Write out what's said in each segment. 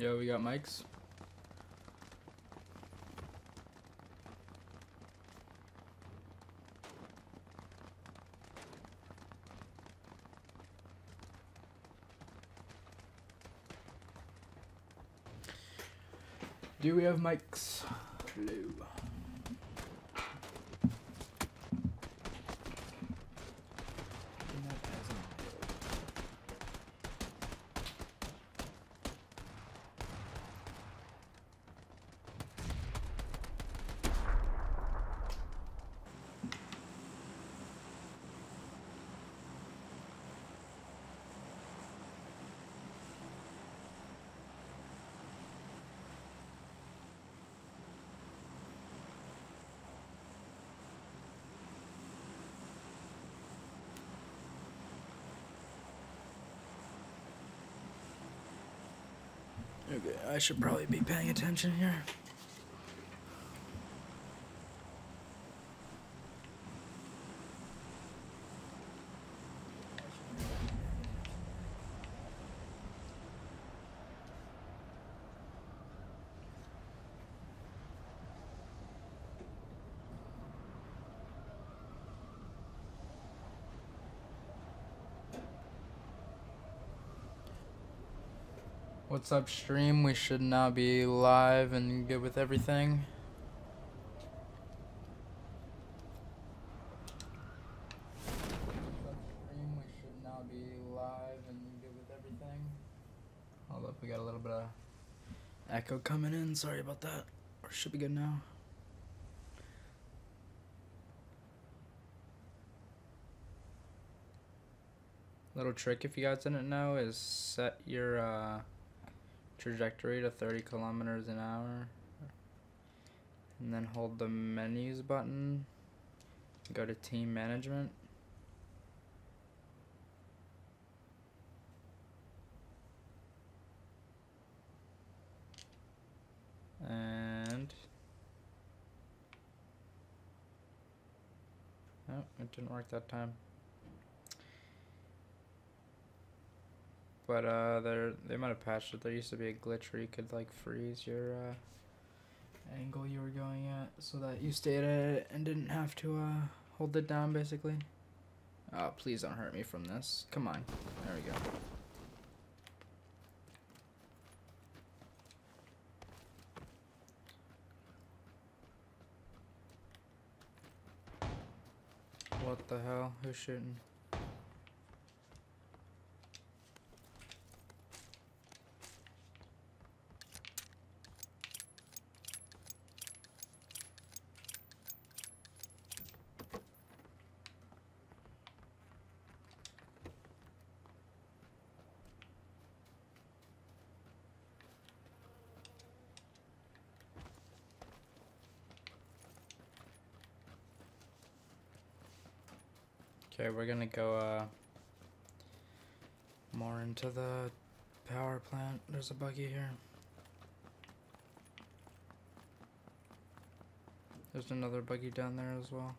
Yo, we got mics. Do we have mics? Hello. Okay, I should probably be paying attention here. What's up, stream? We should now be live and good with everything. We should now be live and good with everything. Hold up, we got a little bit of echo coming in. Sorry about that. Or should be good now. Little trick if you guys didn't know is set your uh, trajectory to 30 kilometers an hour. And then hold the menus button. Go to team management. And oh it didn't work that time but uh, they they might have patched it. There used to be a glitch where you could like freeze your uh, angle you were going at, so that you stayed at it and didn't have to uh, hold it down, basically. Oh, please don't hurt me from this. Come on. There we go. What the hell? Who's shooting? We're gonna go uh, more into the power plant. There's a buggy here. There's another buggy down there as well.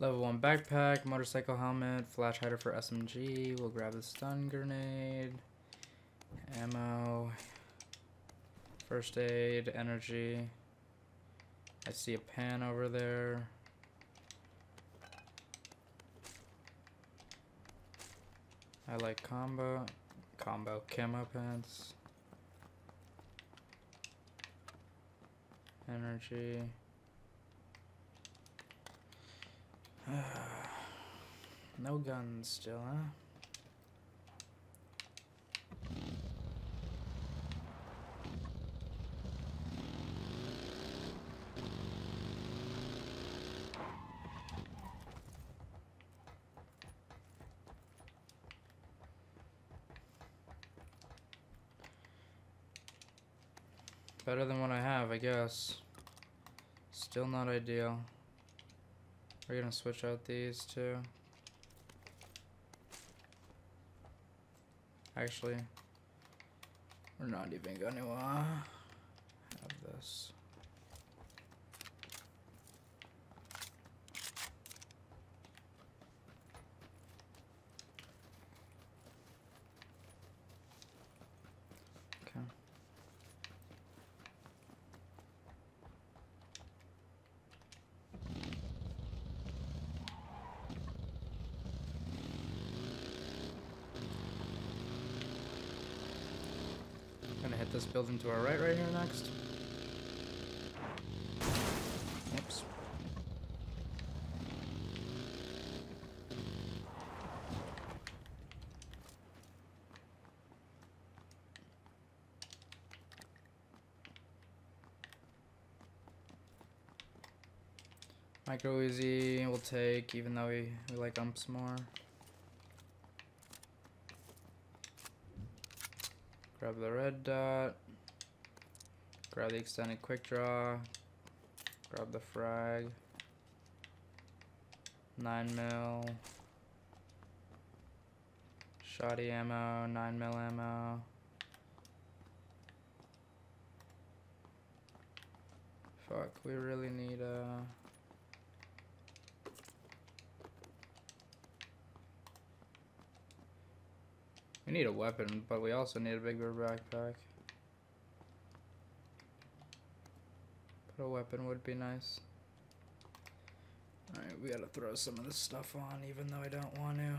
Level 1 backpack, motorcycle helmet, flash hider for SMG. We'll grab the stun grenade, ammo, first aid, energy. I see a pan over there. I like combo, combo camo pants. Energy. no guns still, huh? Better than what I have, I guess. Still not ideal. We're gonna switch out these two. Actually, we're not even gonna uh, have this. Building to our right right here next. Oops. Micro Uzi will take, even though we, we like umps more. Grab the red dot. Grab the extended quick draw. Grab the frag. 9 mil. Shoddy ammo, 9 mil ammo. Fuck, we really need uh We need a weapon, but we also need a bigger backpack. But a weapon would be nice. Alright, we gotta throw some of this stuff on, even though I don't want to.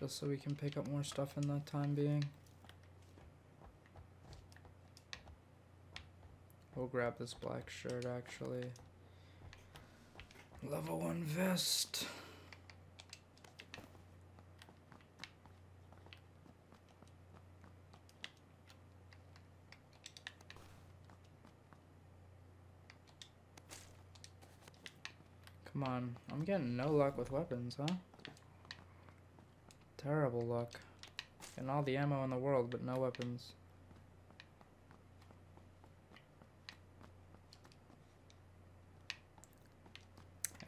Just so we can pick up more stuff in the time being. We'll grab this black shirt actually. Level 1 vest. Come on. I'm getting no luck with weapons, huh? Terrible luck. Getting all the ammo in the world, but no weapons.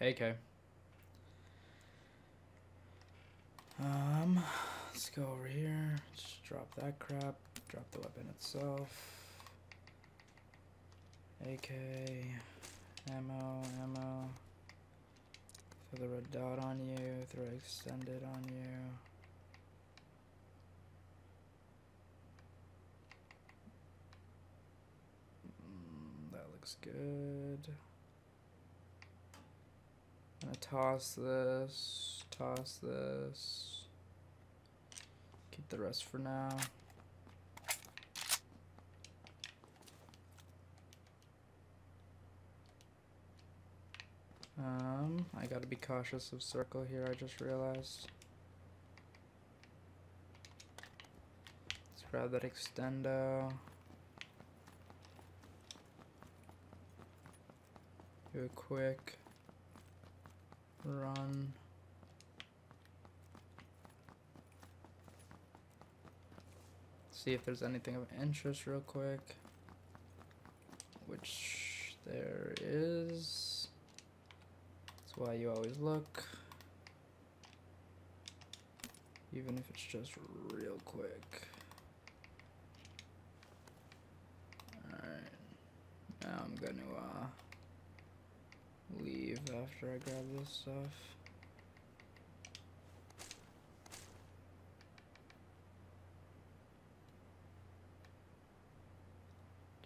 AK. Um, let's go over here. Just drop that crap. Drop the weapon itself. AK. Ammo, ammo. Throw the red dot on you, throw extended on you. Mm, that looks good. I'm gonna toss this, toss this. Keep the rest for now. Um, I gotta be cautious of circle here, I just realized. Let's grab that extendo. Do a quick run. See if there's anything of interest real quick. Which there is. Why you always look. Even if it's just real quick. Alright. Now I'm gonna uh leave after I grab this stuff.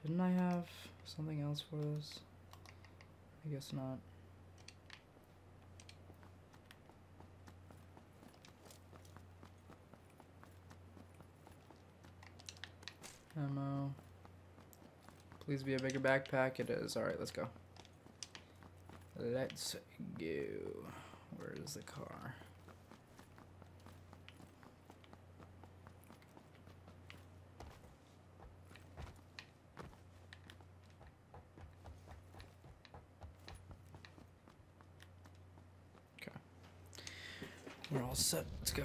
Didn't I have something else for this? I guess not. Ammo. Please be a bigger backpack. It is. Alright, let's go. Let's go. Where is the car? Okay. We're all set. Let's go.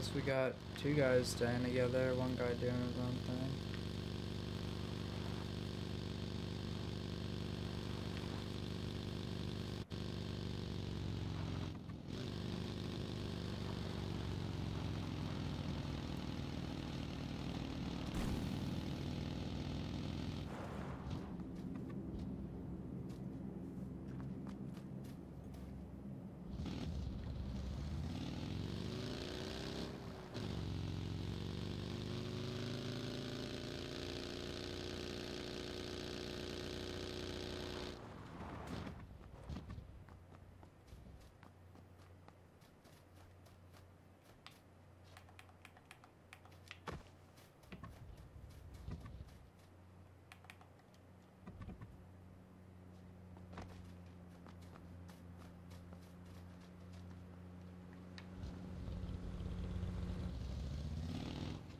Guess we got two guys staying together, one guy doing his own thing.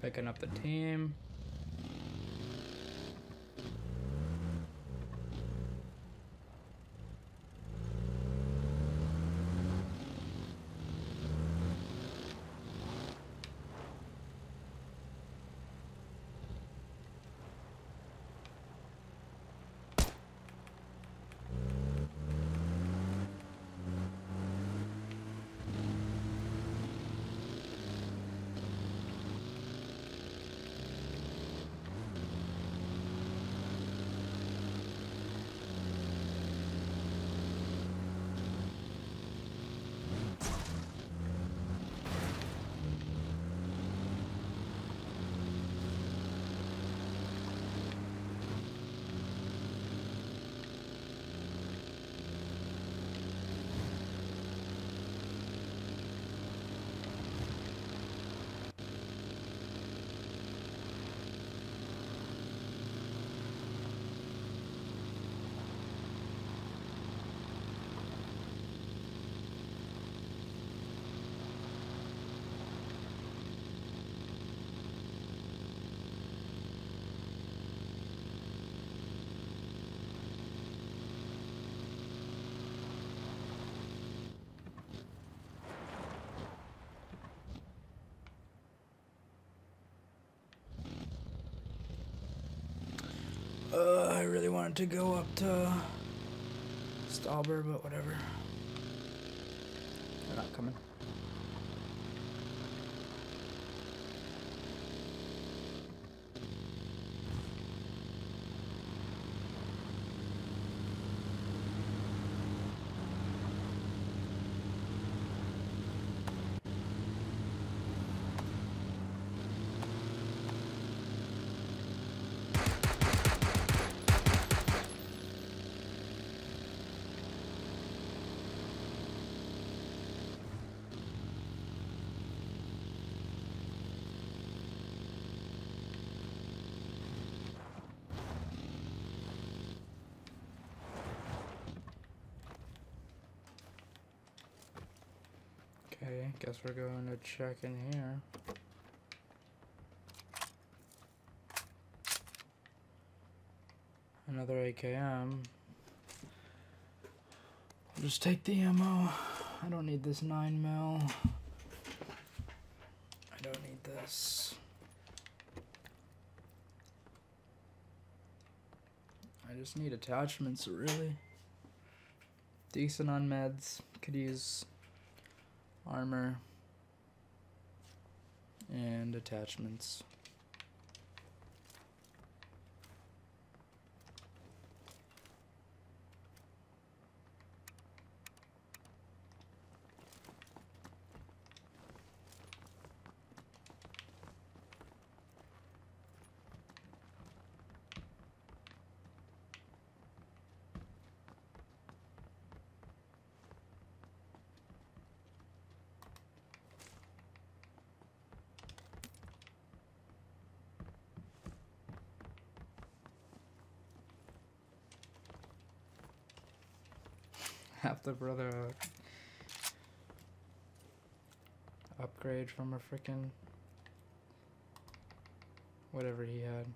Picking up the team. Uh, I really wanted to go up to Stalber, but whatever. Guess we're going to check in here. Another AKM. I'll just take the ammo. I don't need this 9 mil. I don't need this. I just need attachments, really. Decent on meds. Could use armor and attachments. Have the brother upgrade from a freaking whatever he had.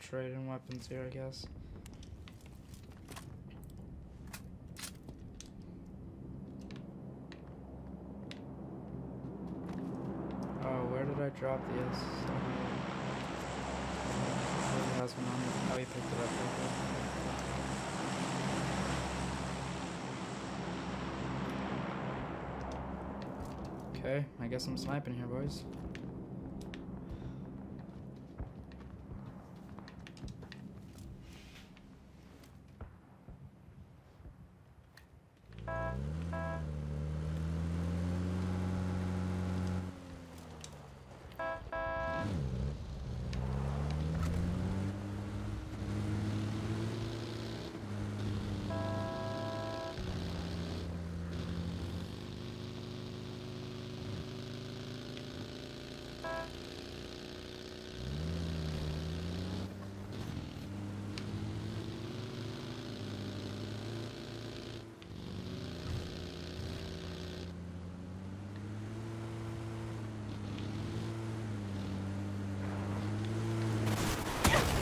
Trade in weapons here, I guess. Oh, where did I drop the S? Oh, he picked it up. Okay. Okay, I guess I'm sniping here, boys.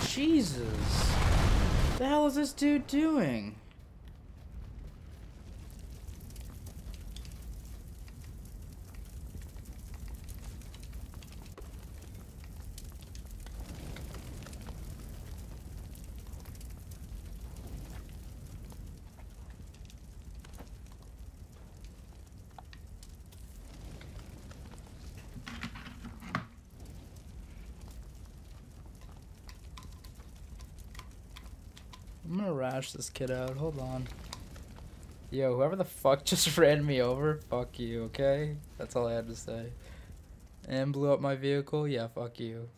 Jesus. The hell is this dude doing? Rash this kid out. Hold on. Yo, whoever the fuck just ran me over, fuck you, okay? That's all I had to say. And blew up my vehicle? Yeah, fuck you.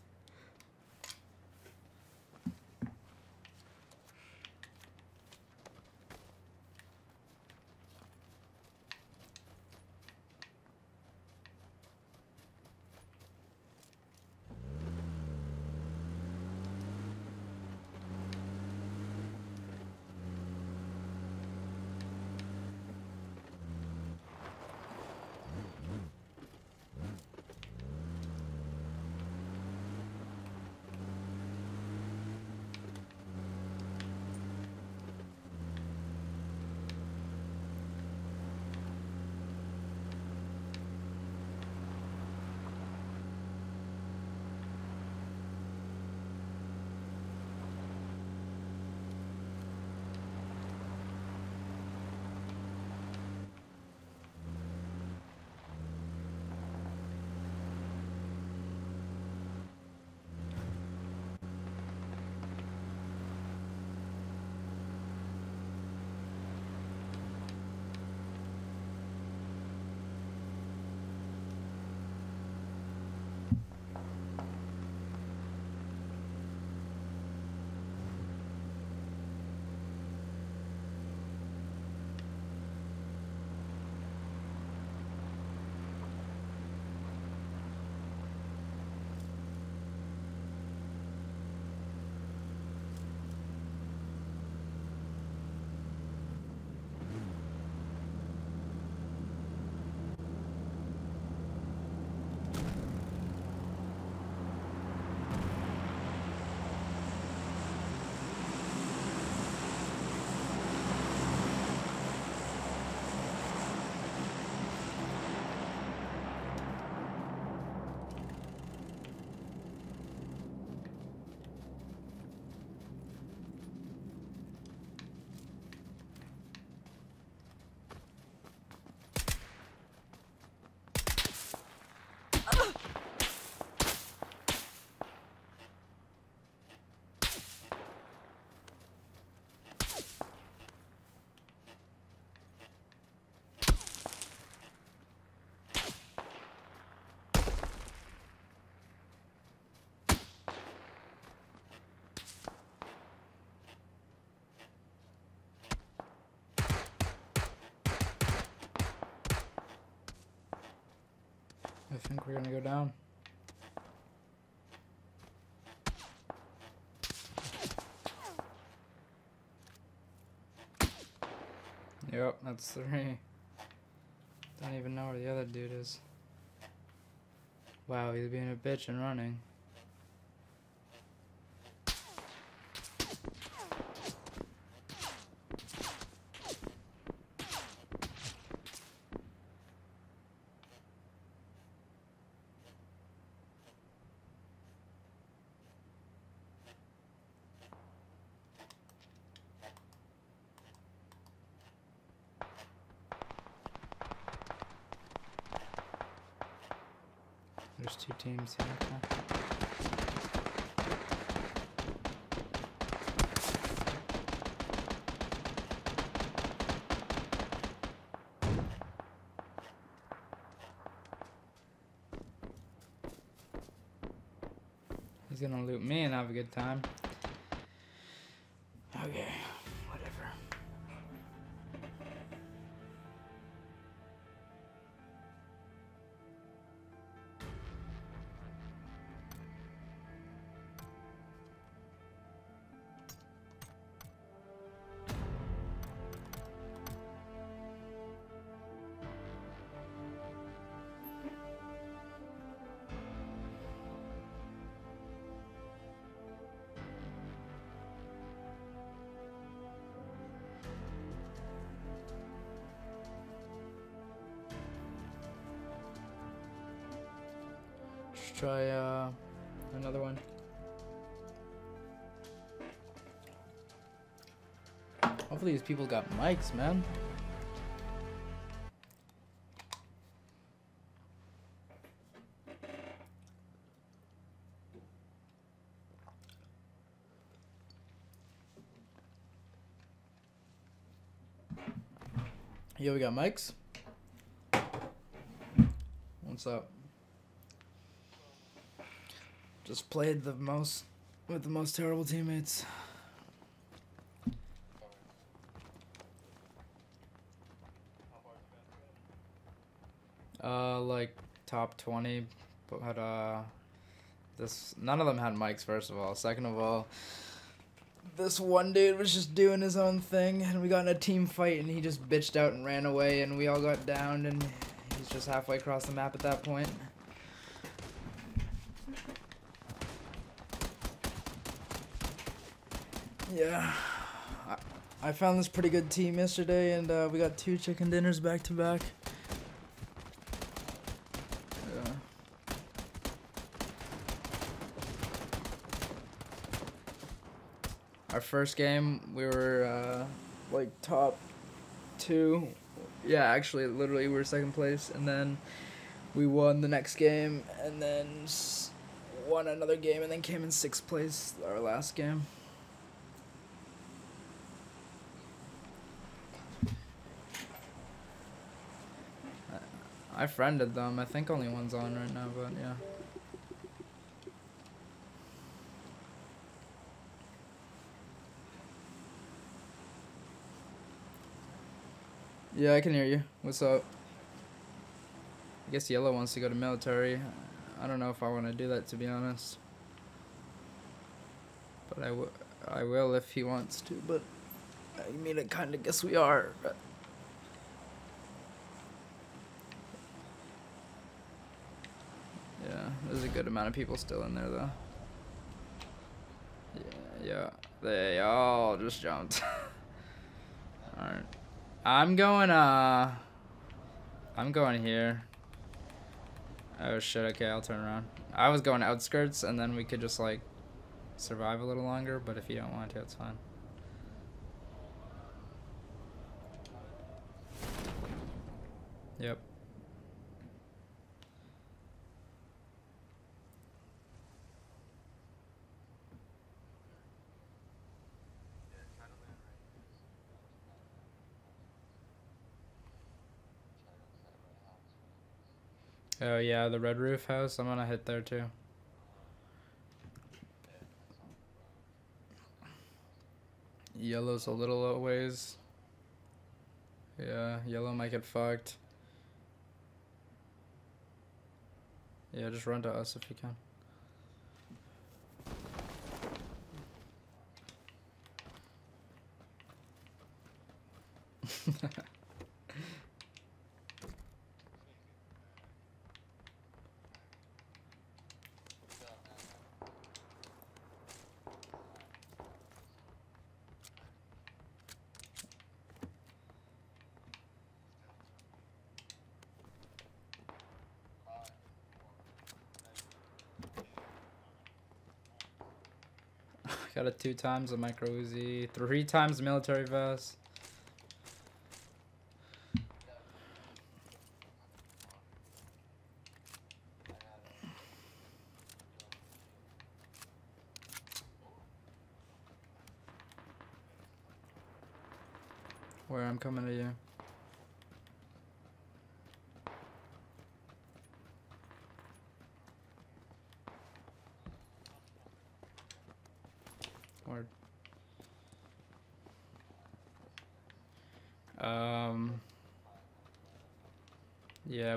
Think we're gonna go down. Yep, that's three. Don't even know where the other dude is. Wow, he's being a bitch and running. there's two teams here. He's gonna loot me and have a good time. Try uh, another one. Hopefully these people got mics, man. Yo, we got mics. What's up? Just played the most with the most terrible teammates. Uh, like top twenty, but uh, this none of them had mics. First of all, second of all, this one dude was just doing his own thing, and we got in a team fight, and he just bitched out and ran away, and we all got downed, and he's just halfway across the map at that point. Yeah. I, found this pretty good team yesterday, and uh, we got two chicken dinners back to back. Yeah. Our first game, we were uh, like top two. Yeah, actually, literally, we were second place, and then we won the next game, and then won another game, and then came in sixth place our last game. I friended them. I think only one's on right now, but yeah. Yeah, I can hear you. What's up? I guess Yellow wants to go to military. I don't know if I want to do that, to be honest. But I, I will if he wants to, but I mean, I kind of guess we are. Yeah, there's a good amount of people still in there though. Yeah, yeah. They all just jumped. Alright. I'm going uh I'm going here. Oh shit, okay, I'll turn around. I was going outskirts and then we could just like survive a little longer, but if you don't want to, it's fine. Yep. Oh yeah, the red roof house. I'm gonna hit there too. Yellow's a little ways. Yeah, yellow might get fucked. Yeah, just run to us if you can. two times a micro Uzi, three times military vest. Where I'm coming to you.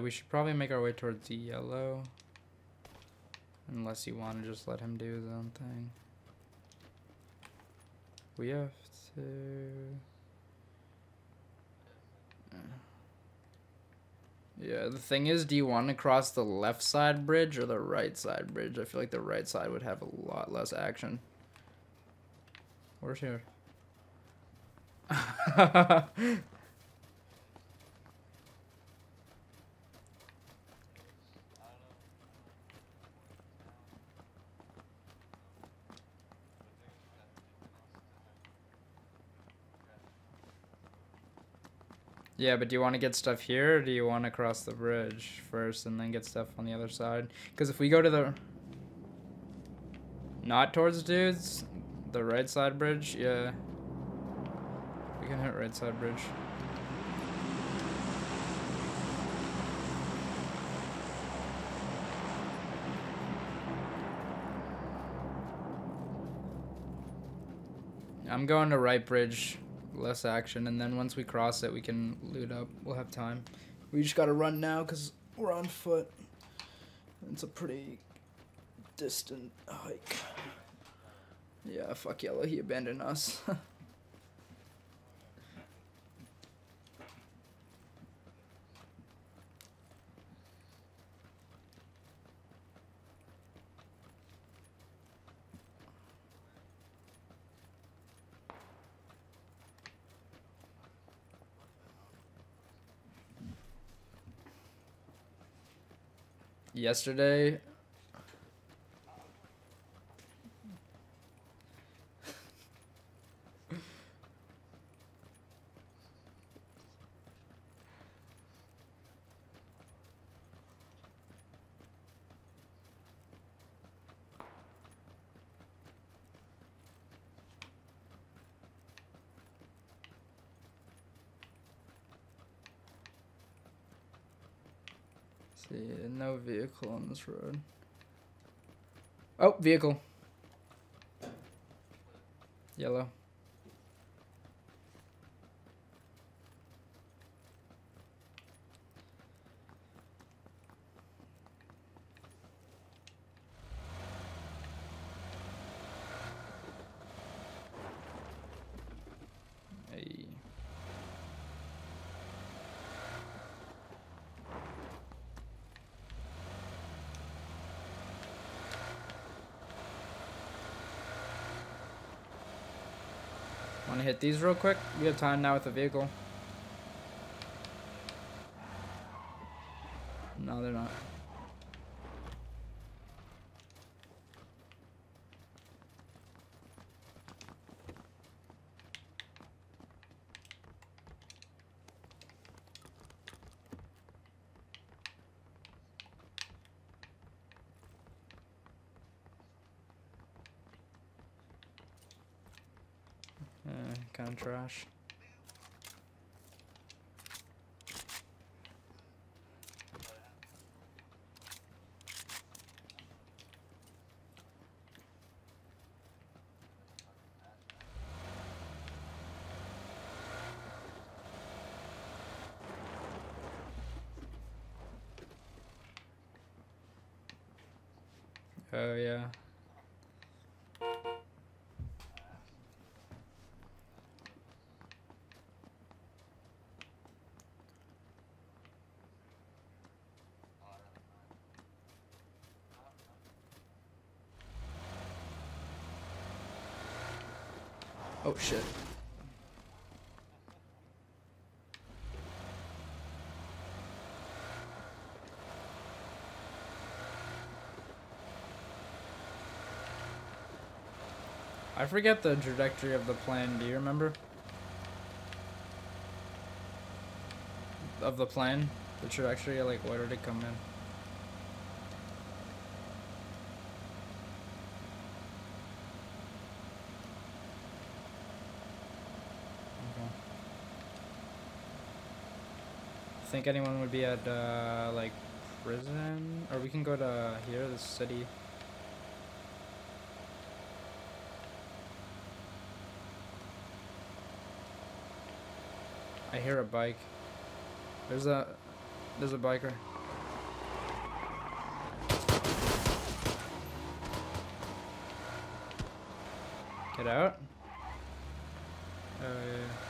We should probably make our way towards the yellow. Unless you want to just let him do his own thing. We have to. Yeah, the thing is, do you want to cross the left side bridge or the right side bridge? I feel like the right side would have a lot less action. Where's here? Yeah, but do you want to get stuff here, or do you want to cross the bridge first and then get stuff on the other side? Because if we go to the... Not towards dudes, the right side bridge, yeah. We can hit right side bridge. I'm going to right bridge less action, and then once we cross it, we can loot up. We'll have time. We just gotta run now because we're on foot. It's a pretty distant hike. Yeah, fuck yellow. He abandoned us. Yesterday, See, no vehicle on this road. Oh, vehicle. Yellow. These real quick? We have time now with the vehicle. No, they're not. Uh, kind of trash. Oh yeah. Oh shit. I forget the trajectory of the plane. Do you remember? Of the plane? The trajectory, like where did it come in? Okay. Think anyone would be at uh, like prison, or we can go to here, the city. I hear a bike. There's a there's a biker. Get out. Oh yeah.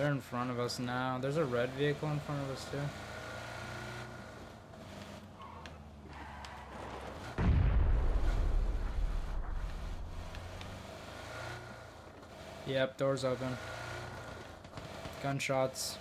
They're in front of us now. There's a red vehicle in front of us too. Yep, doors open. Gunshots.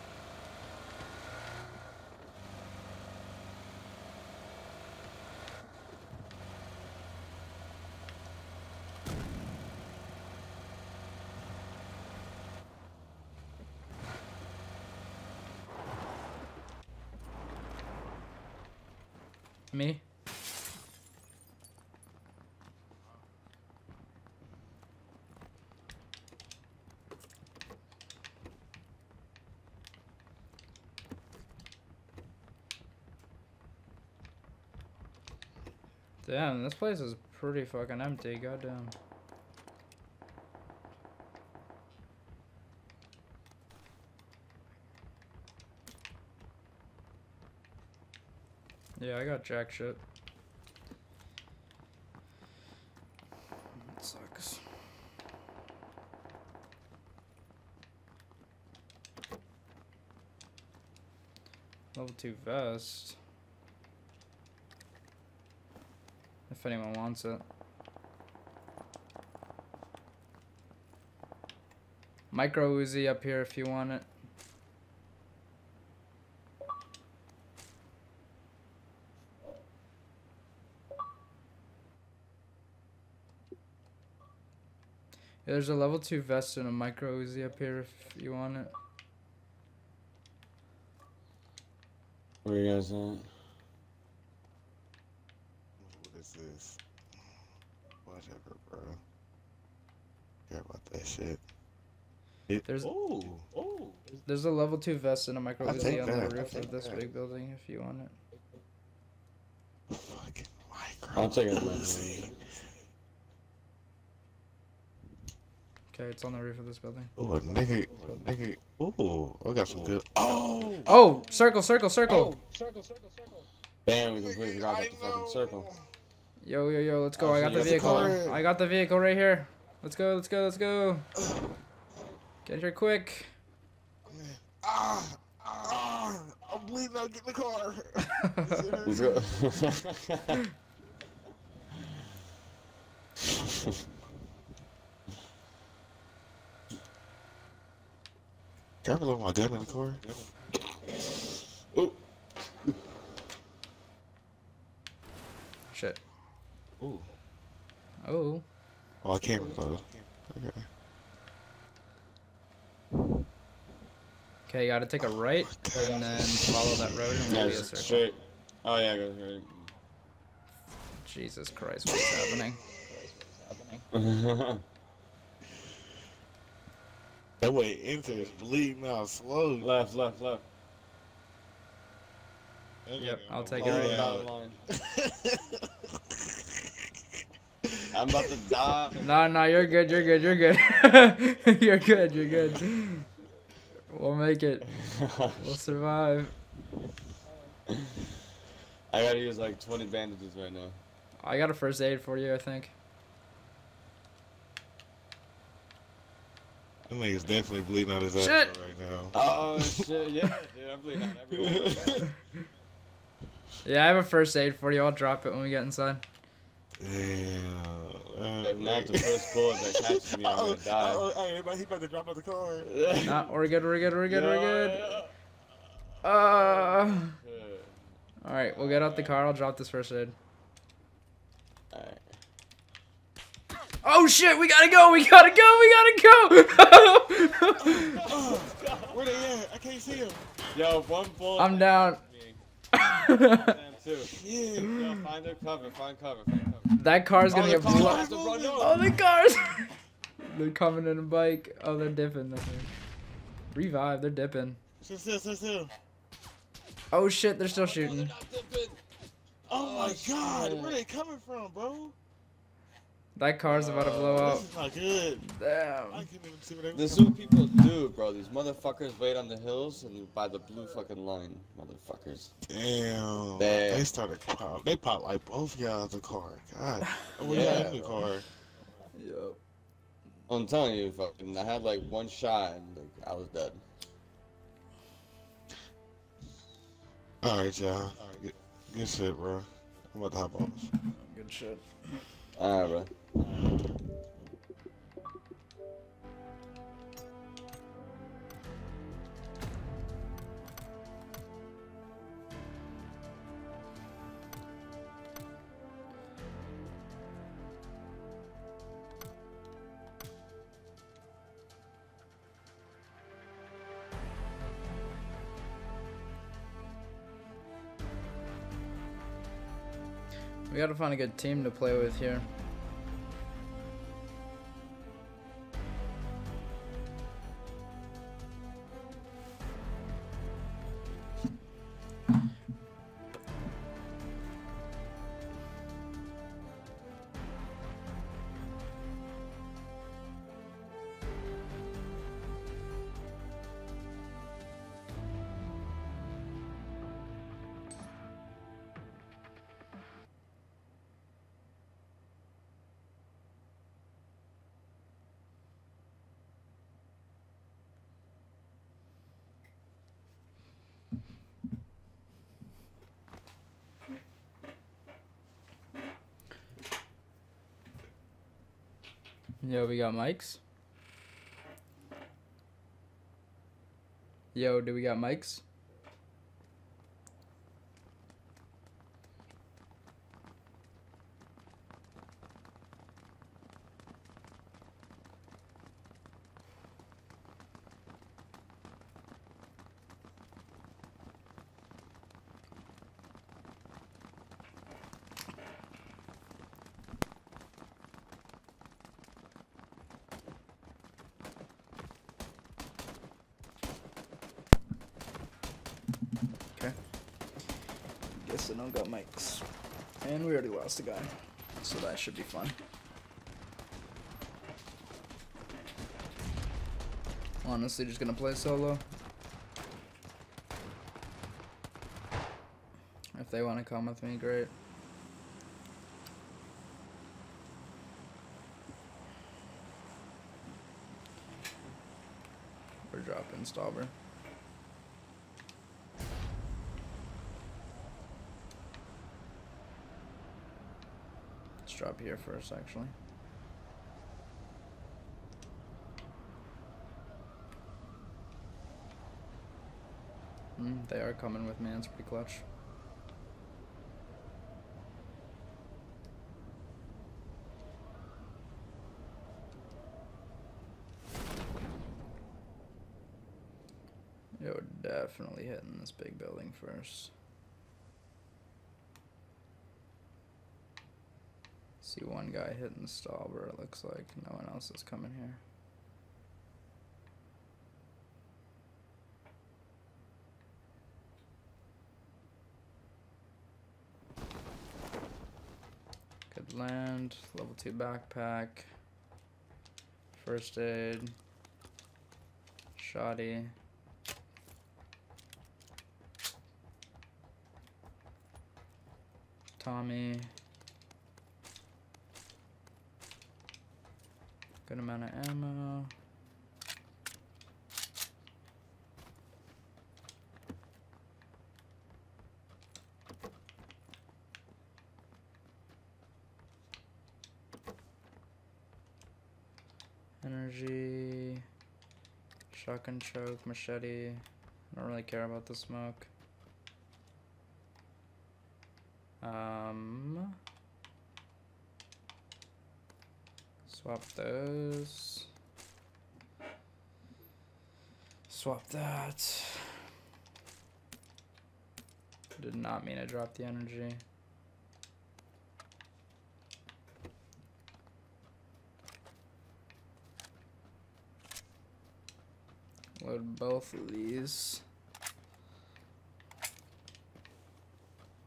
Me? Damn, this place is pretty fucking empty, goddamn. Yeah, I got jack shit. It sucks. Level 2 vest. If anyone wants it. Micro Uzi up here if you want it. Yeah, there's a level 2 vest and a micro Uzi up here if you want it. Where you guys at? What is this? Whatever, bro. Care about that shit. It, There's- oh, oh. There's a level 2 vest and a micro Uzi on that, the roof of this that. big building if you want it. Fucking micro. I'll take it. Okay, it's on the roof of this building. Oh, nigga, nigga. Ooh, I got some good. Oh, Oh, circle, circle, circle. Oh, Damn, we completely forgot about the fucking circle. Yo, yo, yo, let's go. Oh, I got the got the vehicle. I got the vehicle right here. Let's go, let's go, let's go. Get here quick. ah, ah! I'm bleeding out. Get in the car. Let's go. Can I load my gun in the car? Ooh. Shit. Ooh. Oh. Oh, I can't reload. Okay. Okay, you gotta take a right and then follow that road and Yeah, we'll be a circle. straight. Oh yeah, go straight. Jesus Christ, what's happening? That way, enter is bleeding out slow. left, left, left. Yep, I'll take it right yeah, now. dotted line. I'm about to die. No, no, you're good, you're good, you're good. you're good, you're good. We'll make it. We'll survive. I gotta use like 20 bandages right now. I got a first aid for you, I think. That nigga's definitely bleeding out his ass right now. Oh shit, yeah, dude, I'm bleeding out everywhere. Yeah, I have a first aid for you. I'll drop it when we get inside. Damn. Uh, If not the first bullet that catches me, I'm Uh-oh, gonna die. uh-oh, hey, everybody, he about to drop out the car. Nah, we're good, we're good, we're good, we're good. Yeah. Uh. Shit. Alright, we'll get out the car. I'll drop this first aid. Alright. Oh shit, we gotta go, we gotta go, we gotta go! Oh, where they at? I can't see them. Yo, one bullet. I'm down. Damn, two. Yeah. Yo, find a cover, find cover, find cover. that car's gonna Oh, get the car- blown. Has to run over. Oh, the cars! they're coming in a bike. Oh, they're dipping. I think. Revive, they're dipping. Sit still, sit still. Oh shit, they're still oh, shooting. Oh my Oh, god, shit. where they coming from, bro? That car's about to blow up. This up. is not good. I Damn. can't even see what they This was is what people do, bro. These motherfuckers wait on the hills and by the blue fucking line, motherfuckers. Damn. Damn. They started pop. They popped like both y'all in the car. God. Oh, yeah, Yeah, in the car. Yup. I'm telling you, fucking, I had like one shot and like, I was dead. Alright, y'all. Good, good shit, bro. I'm about to hop off. Good shit. Alright, bro. We gotta find a good team to play with here. Yo, we got mics. Yo, do we got mics? Don't got mics. And we already lost a guy. So that should be fun. Honestly, just gonna play solo. If they want to come with me, great. We're dropping Stalber. Let's here first, actually. Mm, they are coming with me. That's pretty clutch. Definitely hitting this big building first. See one guy hitting Stalber, it looks like. No one else is coming here. Good land, level 2 backpack, first aid, shoddy. Tommy. Good amount of ammo. Energy. Shotgun choke, machete. I don't really care about the smoke. Um. Swap those. Swap that. Did not mean to drop the energy. Load both of these.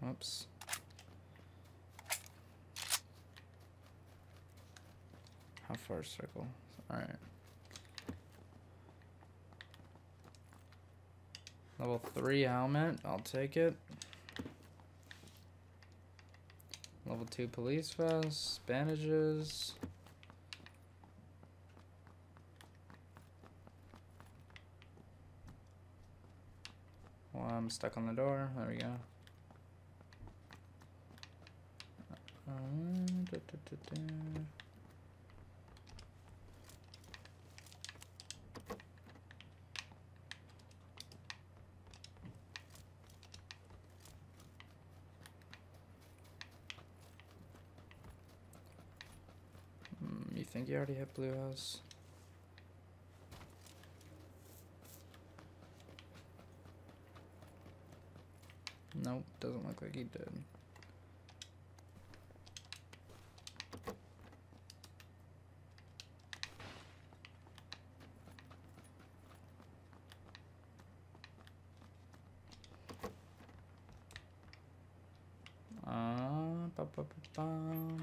Oops. How far circle? Alright. Level 3 helmet, I'll take it. Level 2 police vest, bandages. Well, I'm stuck on the door. There we go. Uh, da, da, da, you already hit Blue House? Nope, doesn't look like he did. Uh, ba ba ba bum.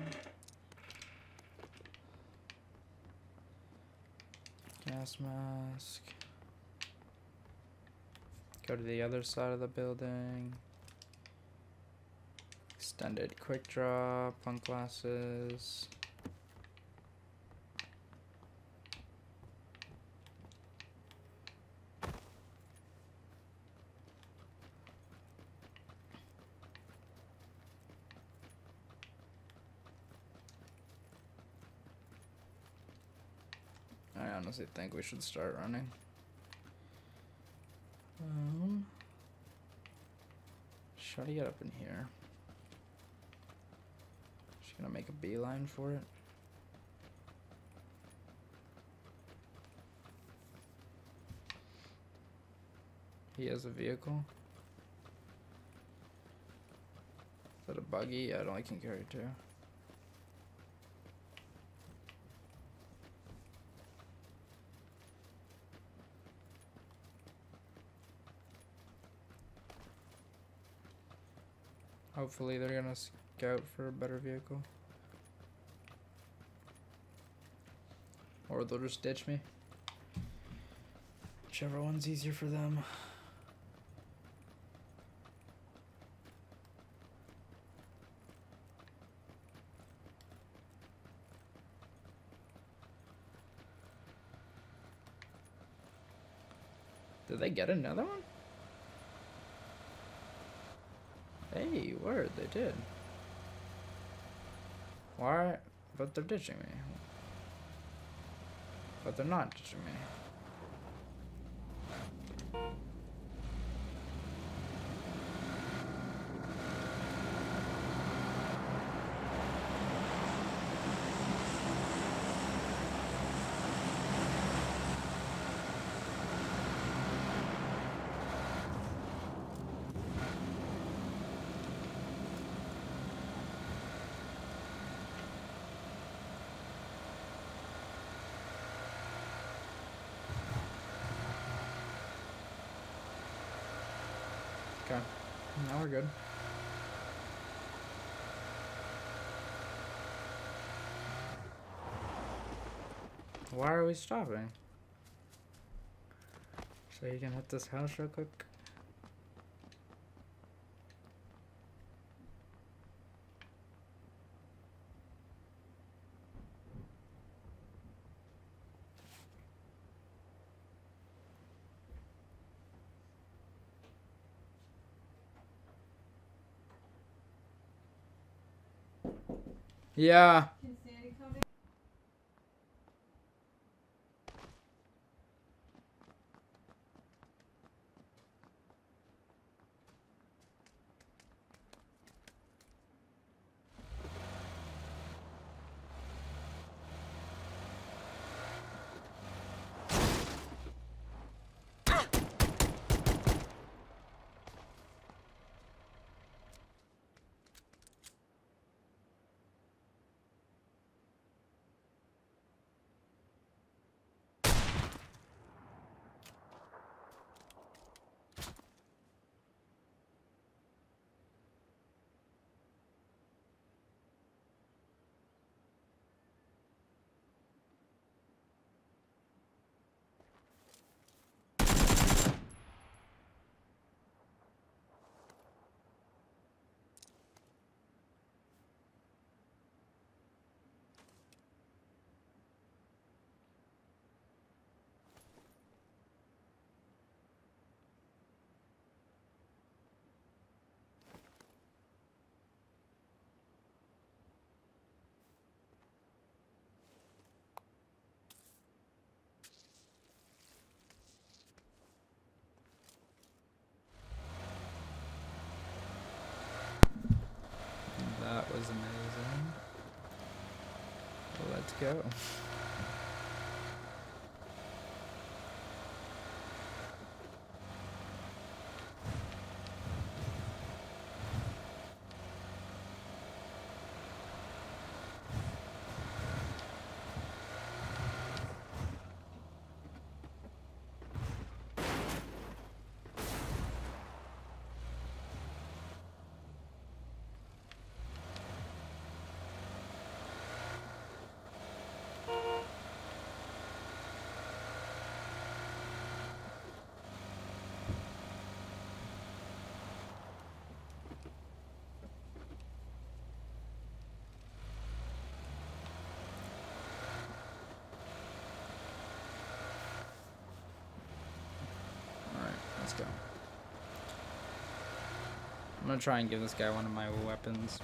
Gas mask. Go to the other side of the building. Extended quick draw, punk glasses. I honestly think we should start running. Um, try to get up in here. Just gonna make a beeline for it. He has a vehicle. Is that a buggy? I don't only can carry two. Hopefully they're gonna scout for a better vehicle. Or they'll just ditch me. Whichever one's easier for them. Did they get another one? Hey, word, they did. Why? But they're ditching me. But they're not ditching me. Okay. Now we're good. Why are we stopping? So you can hit this house real quick? Yeah. Go. Alright, let's go. I'm gonna try and give this guy one of my weapons.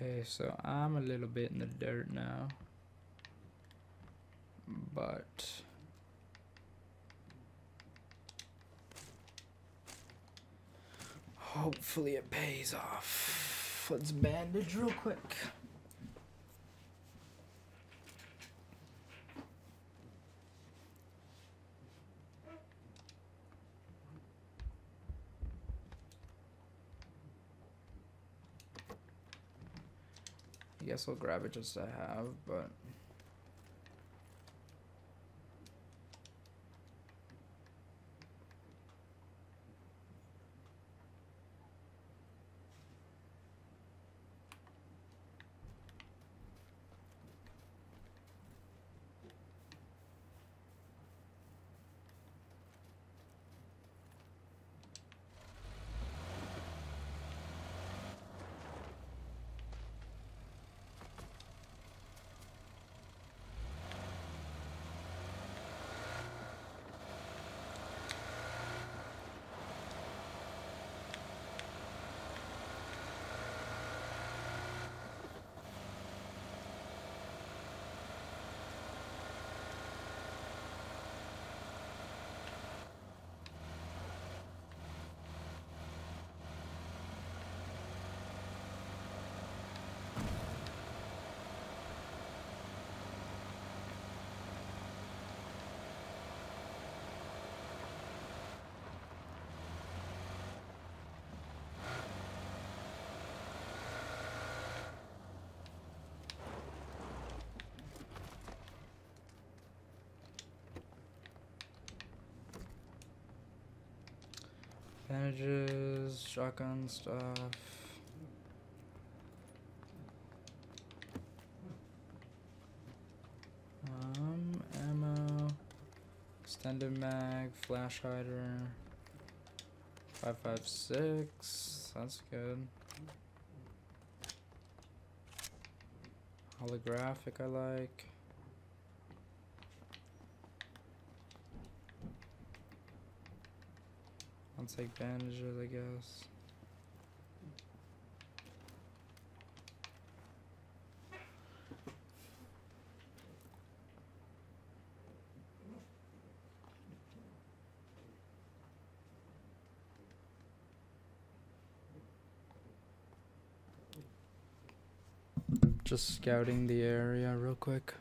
Okay, so I'm a little bit in the dirt now. But hopefully it pays off. Let's bandage real quick. Guess grab it just to have, but bandages, shotgun stuff. Um, ammo, extended mag, flash hider, five five six. That's good. Holographic, I like. take bandages, I guess. Just scouting the area real quick.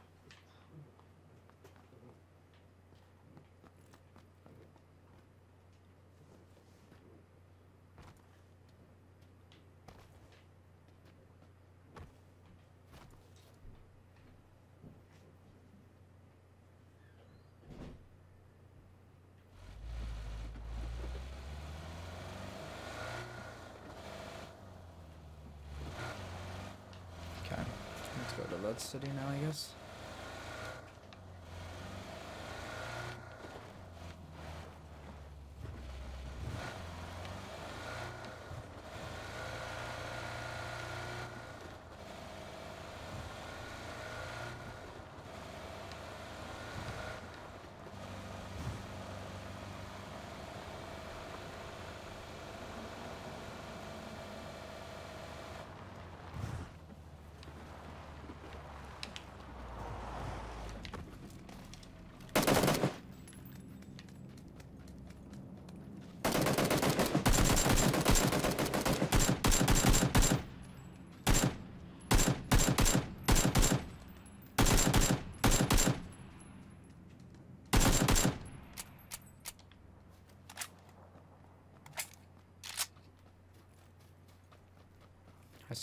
City now, I guess.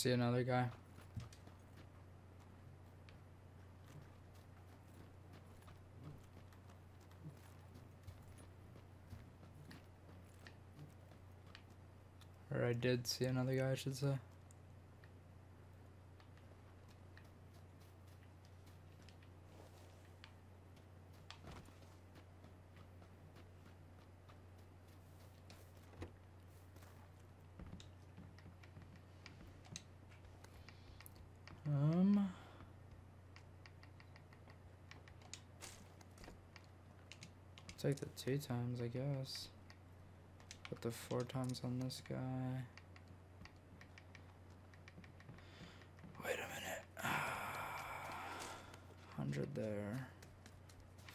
See another guy. Or I did see another guy, I should say. Take the two times, I guess. Put the four times on this guy. Wait a minute. Hundred there.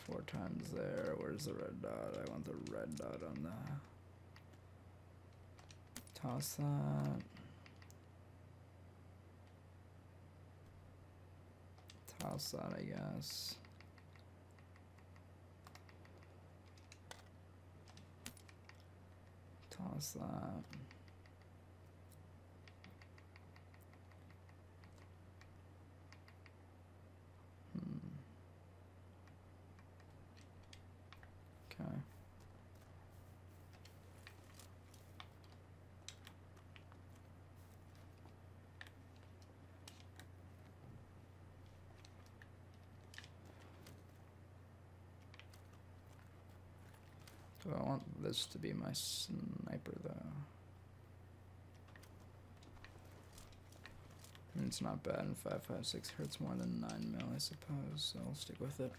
Four times there. Where's the red dot? I want the red dot on that. Toss that. Toss that, I guess. Toss that. Hmm. Okay. Do I want this to be my sniper though? It's not bad, and 556 hurts more than 9 mil, I suppose, so I'll stick with it.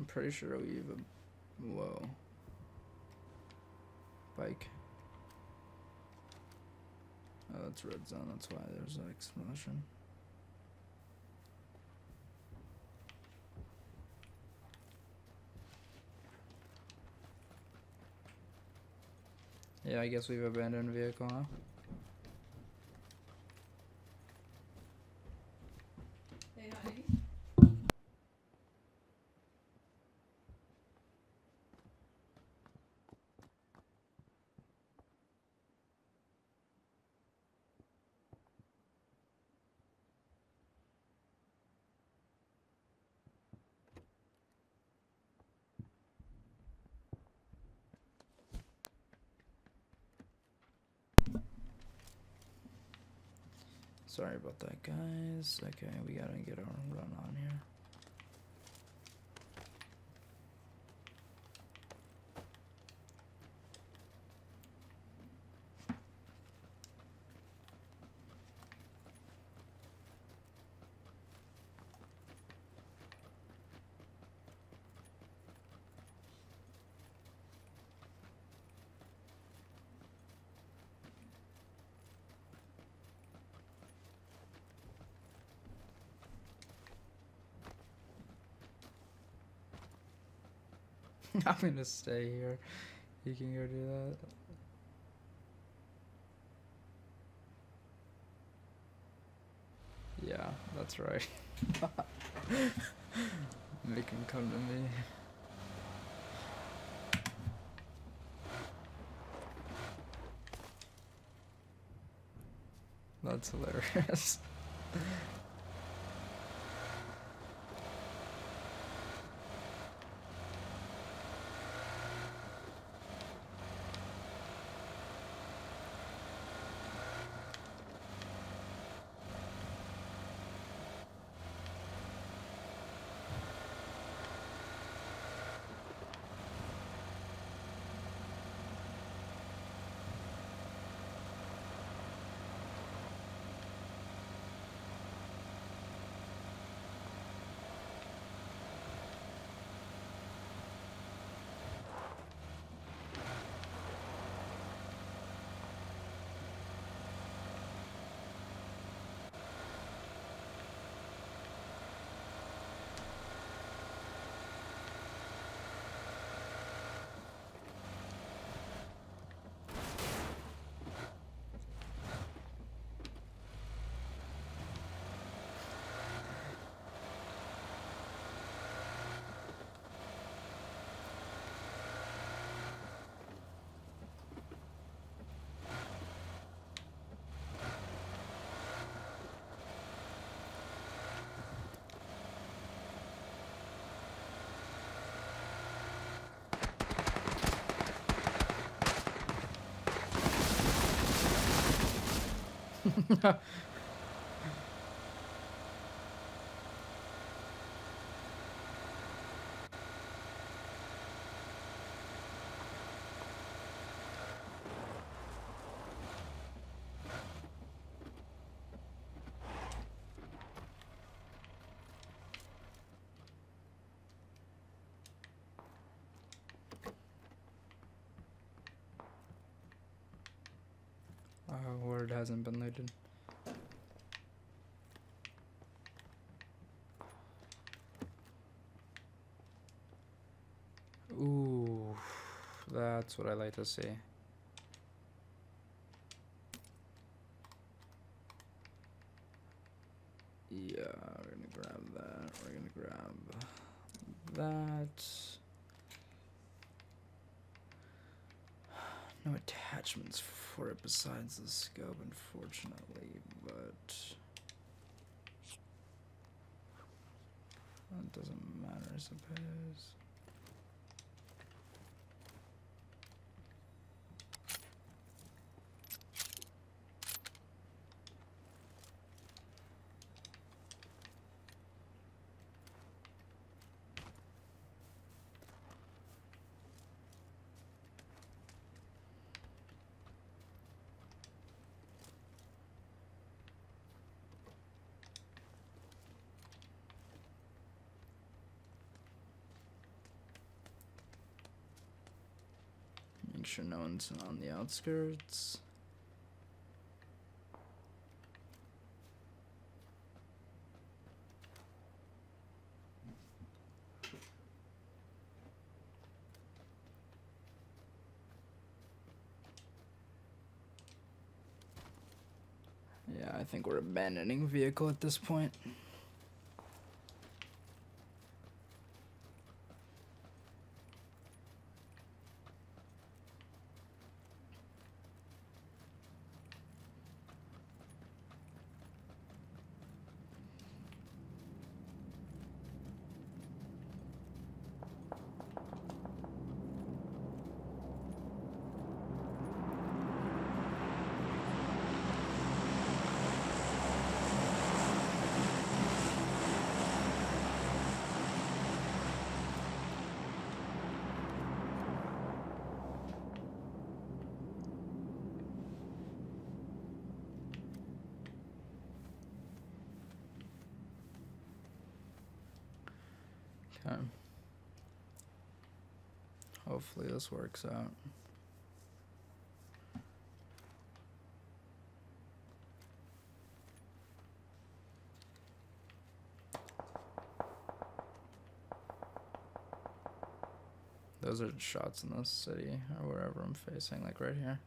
I'm pretty sure we have a whoa bike. Oh, that's red zone. That's why there's an explosion. Yeah, I guess we've abandoned vehicle, huh? Sorry about that, guys. Okay, we gotta get our run on here. I'm gonna stay here. You can go do that. Yeah, that's right. Make him come to me. That's hilarious. ハハハ。Hasn't been looted. Ooh, that's what I like to see. Yeah, we're gonna grab that. We're gonna grab that. No attachments for it besides the scope, unfortunately, but that doesn't matter, I suppose. Make sure no one's on the outskirts. Yeah, I think we're abandoning vehicle at this point. Hopefully this works out. those are shots in the city or wherever I'm facing, like right here.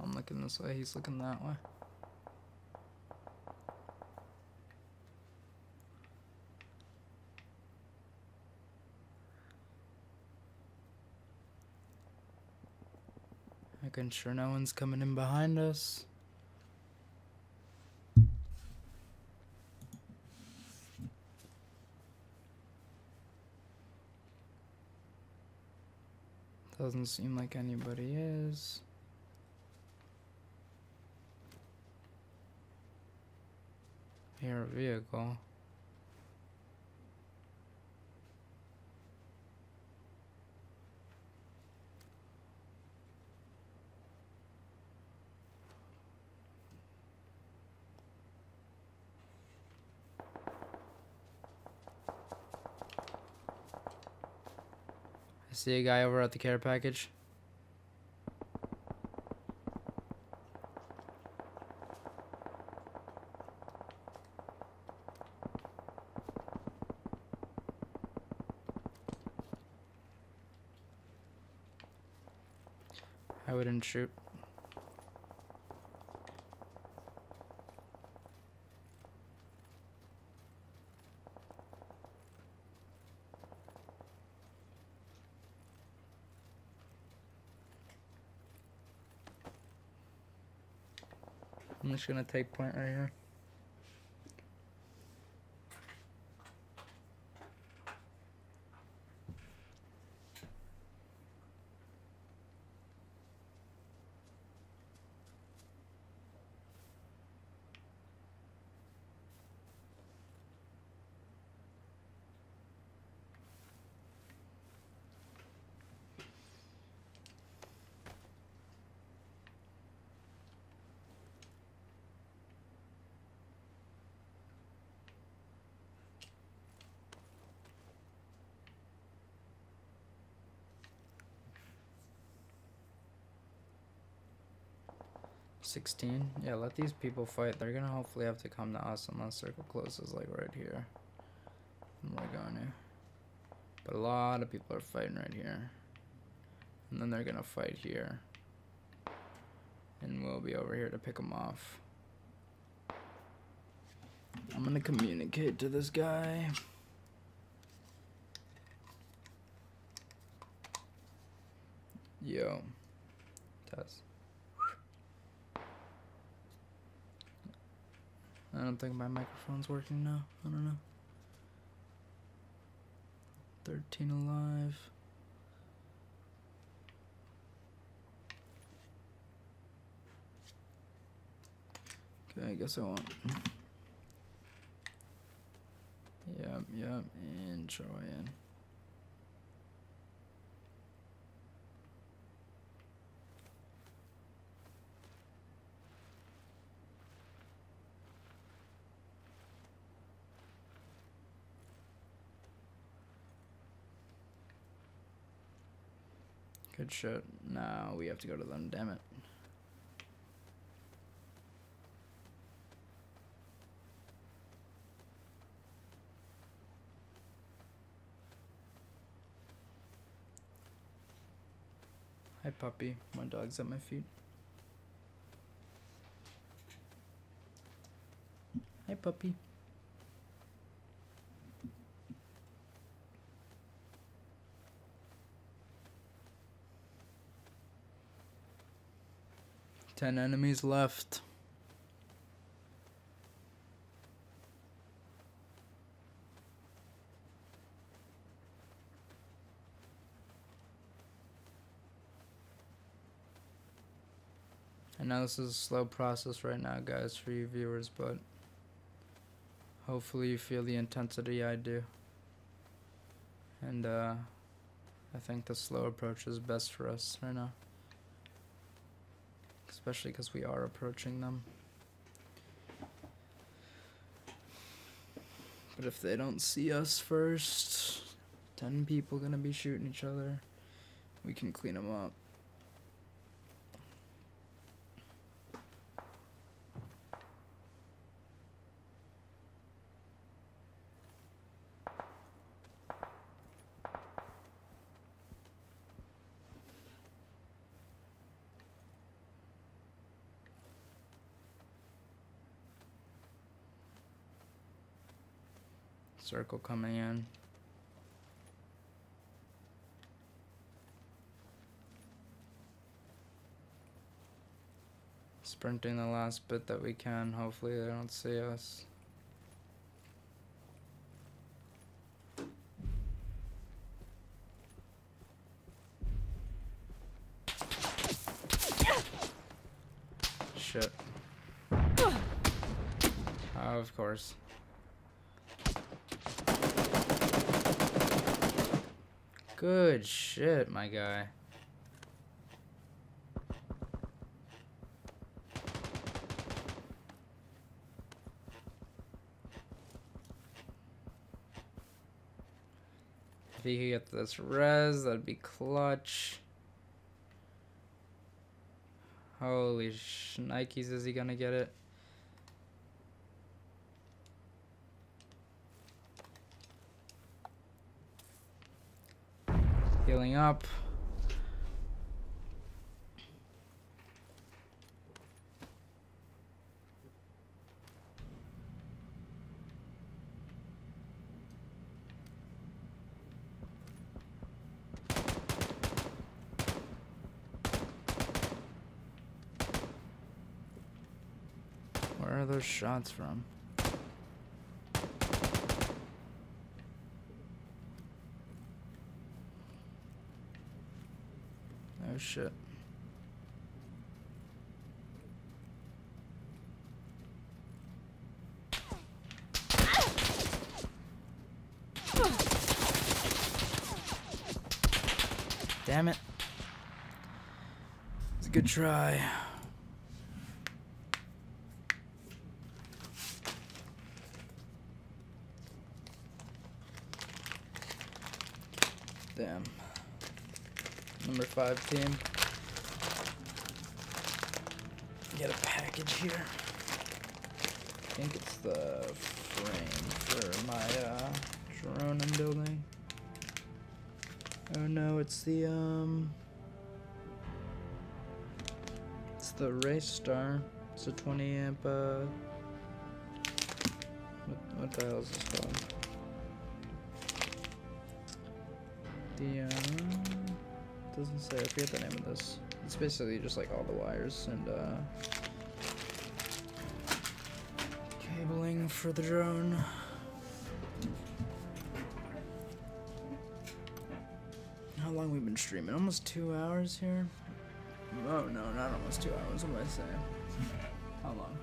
I'm looking this way, he's looking that way. Making sure no one's coming in behind us. Doesn't seem like anybody is. A vehicle. I see a guy over at the care package. Wouldn't shoot. I'm just gonna take point right here. Sixteen. Yeah, let these people fight. They're gonna hopefully have to come to us unless circle closes like right here. And we're going to. But a lot of people are fighting right here. And then they're gonna fight here. And we'll be over here to pick them off. I'm gonna communicate to this guy. Yo. Test. I don't think my microphone's working now. I don't know. 13 alive. Okay, I guess I won't. Yep, yep, and Good shit. Now we have to go to them, damn it. Hi, puppy. My dog's at my feet. Hi, puppy. Ten enemies left. I know this is a slow process right now, guys, for you viewers, but hopefully you feel the intensity I do. And, uh, I think the slow approach is best for us right now especially because we are approaching them. But if they don't see us first, Ten people gonna be shooting each other. We can clean them up. Circle coming in. Sprinting the last bit that we can. Hopefully, they don't see us. Shit. Ah, of course. Good shit, my guy. If he could get this res, that'd be clutch. Holy shnikes, is he gonna get it? Healing up. Where are those shots from? Shit. Damn it. It's a good try. 5 team. Get a package here. I think it's the frame for my uh, drone I'm building. Oh no, it's the, um... It's the Racestar. It's a 20 amp, uh... What, what the hell is this called? The, uh doesn't say. I forget the name of this. It's basically just like all the wires and uh, cabling for the drone. How long we've been streaming? Almost two hours here. Oh no, not almost two hours. What am I saying? How long?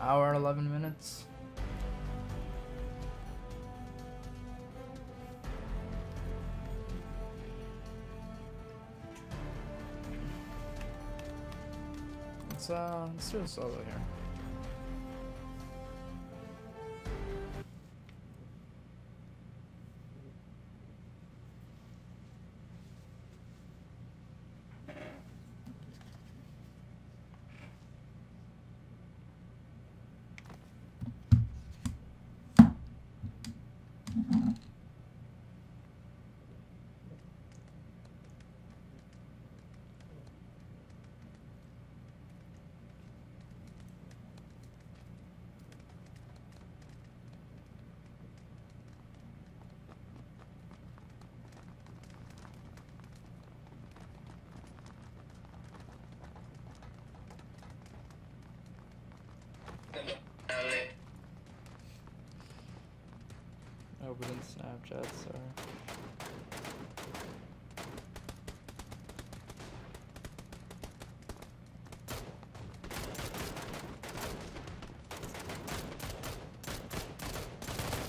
Hour eleven minutes. Let's uh let's do a solo here.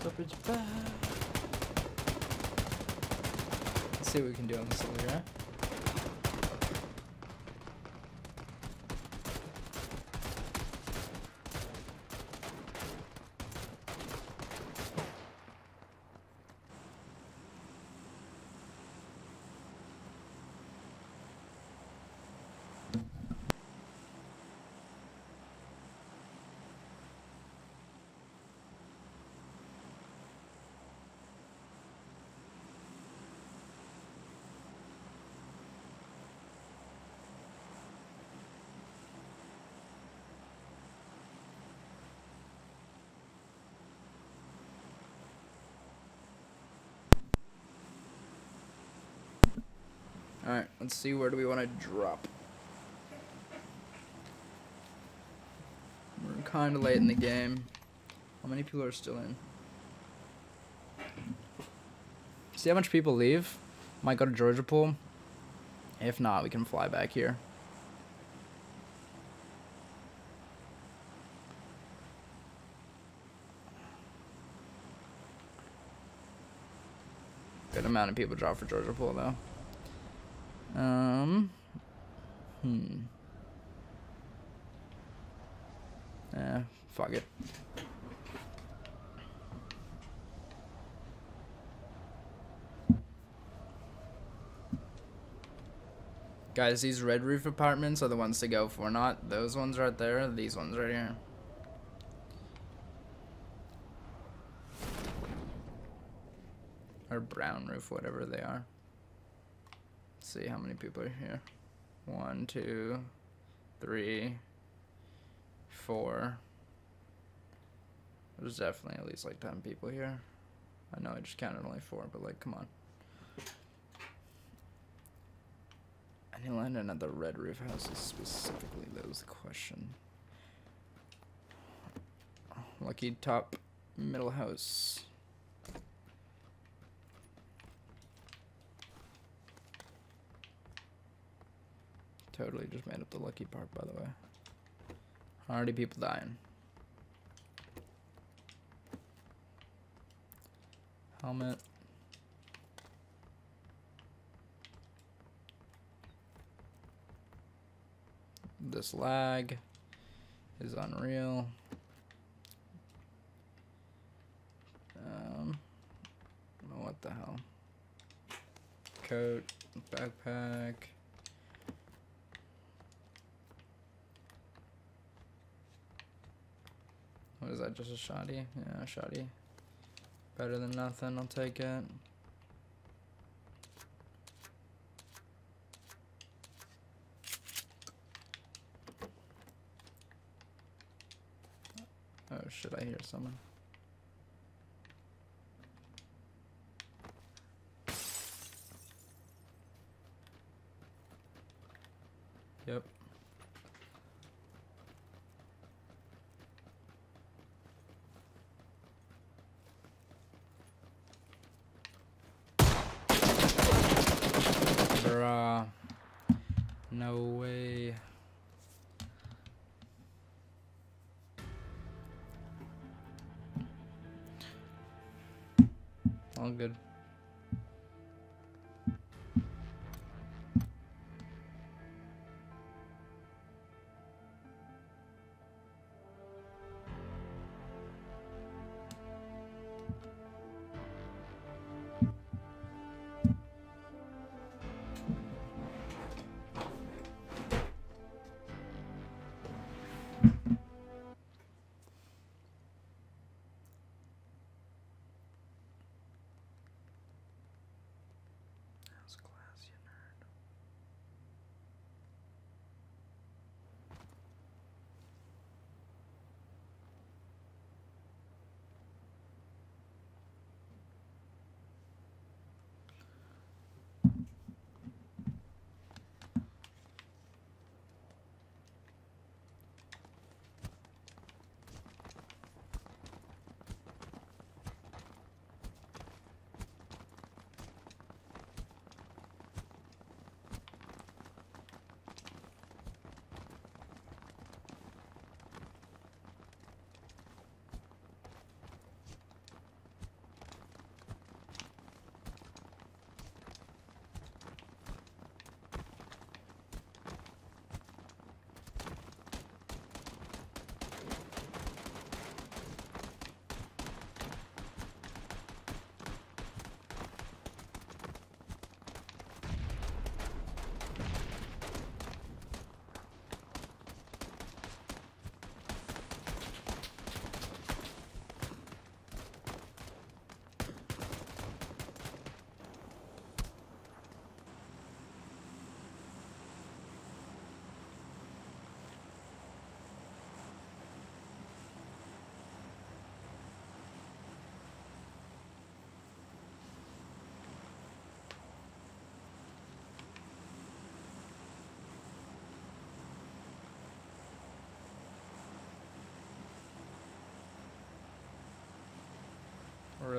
Garbage bag. Let's see what we can do on this little guy. Alright, let's see where do we want to drop. We're kind of late in the game. How many people are still in? See how much people leave? Might go to Georgopol. If not, we can fly back here. Good amount of people drop for Georgopol though. Um. Hmm. Eh, fuck it. Guys, these red roof apartments are the ones to go for, not those ones right there, these ones right here. Or brown roof, whatever they are. Let's see how many people are here. One, two, three, four. There's definitely at least like 10 people here. I know I just counted only four, but like, come on. Any land the red roof houses specifically? That was the question. Lucky top middle house. Totally just made up the lucky part, by the way. Already people dying. Helmet. This lag is unreal. Um, what the hell? Coat, backpack. What is that? Just a shoddy? Yeah, shoddy. Better than nothing. I'll take it. Oh shit, I hear someone. Yep. Bruh. No way. All good.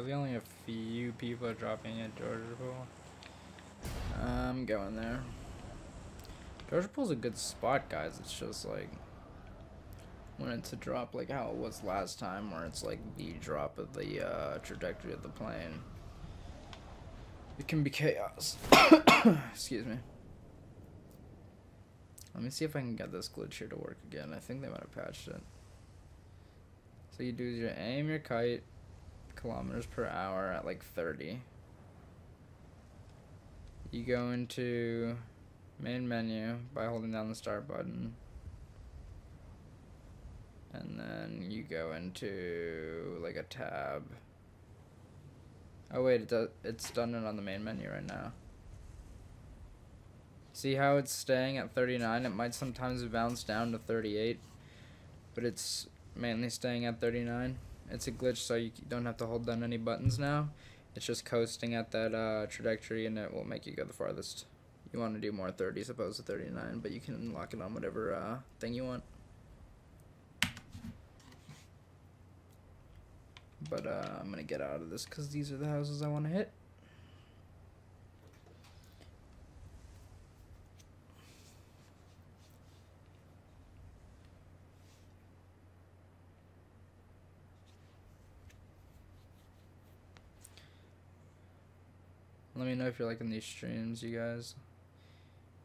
Really only a few people dropping at Georgia Pool. I'm going there. Georgopol's a good spot, guys. It's just like when it's a drop like how it was last time, where it's like the drop of the uh, trajectory of the plane. It can be chaos. Excuse me. Let me see if I can get this glitch here to work again. I think they might have patched it. So you do is you aim your kite kilometers per hour at like 30. You go into main menu by holding down the start button. And then you go into like a tab. Oh wait, it does, it's done it on the main menu right now. See how it's staying at 39? It might sometimes bounce down to 38, but it's mainly staying at 39. It's a glitch, so you don't have to hold down any buttons now. It's just coasting at that uh, trajectory, and it will make you go the farthest. You want to do more 30s opposed to 39, but you can lock it on whatever uh, thing you want. But uh, I'm gonna get out of this because these are the houses I want to hit. Let me know if you're liking these streams, you guys.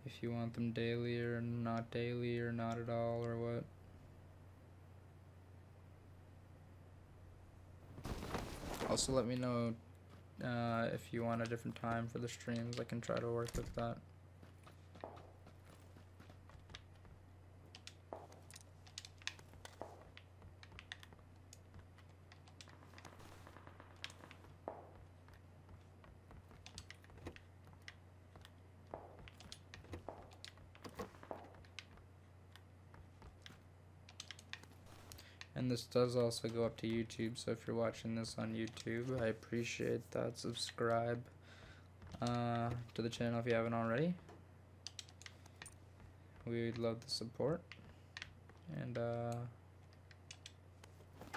If you want them daily or not daily or not at all or what. Also, let me know uh, if you want a different time for the streams. I can try to work with that. This does also go up to YouTube, so if you're watching this on YouTube, I appreciate that. Subscribe uh, to the channel if you haven't already. We'd love the support. And uh,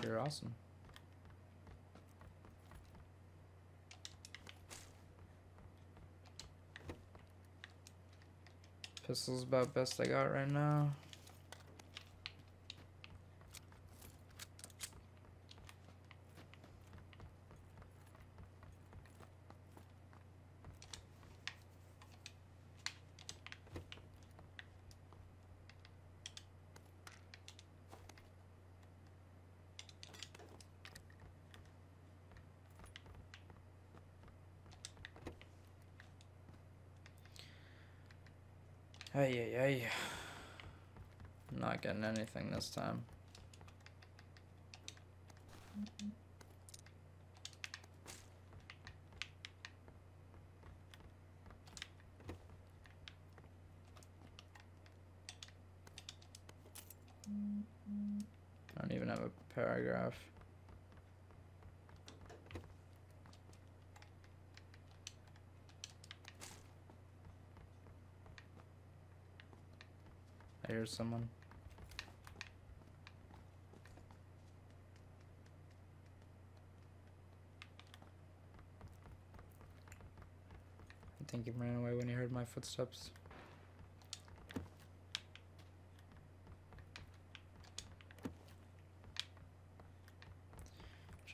you're awesome. Pistol's about best I got right now. Hey, hey, hey. I'm not getting anything this time. I don't even have a paragraph. Hear someone. I think he ran away when he heard my footsteps.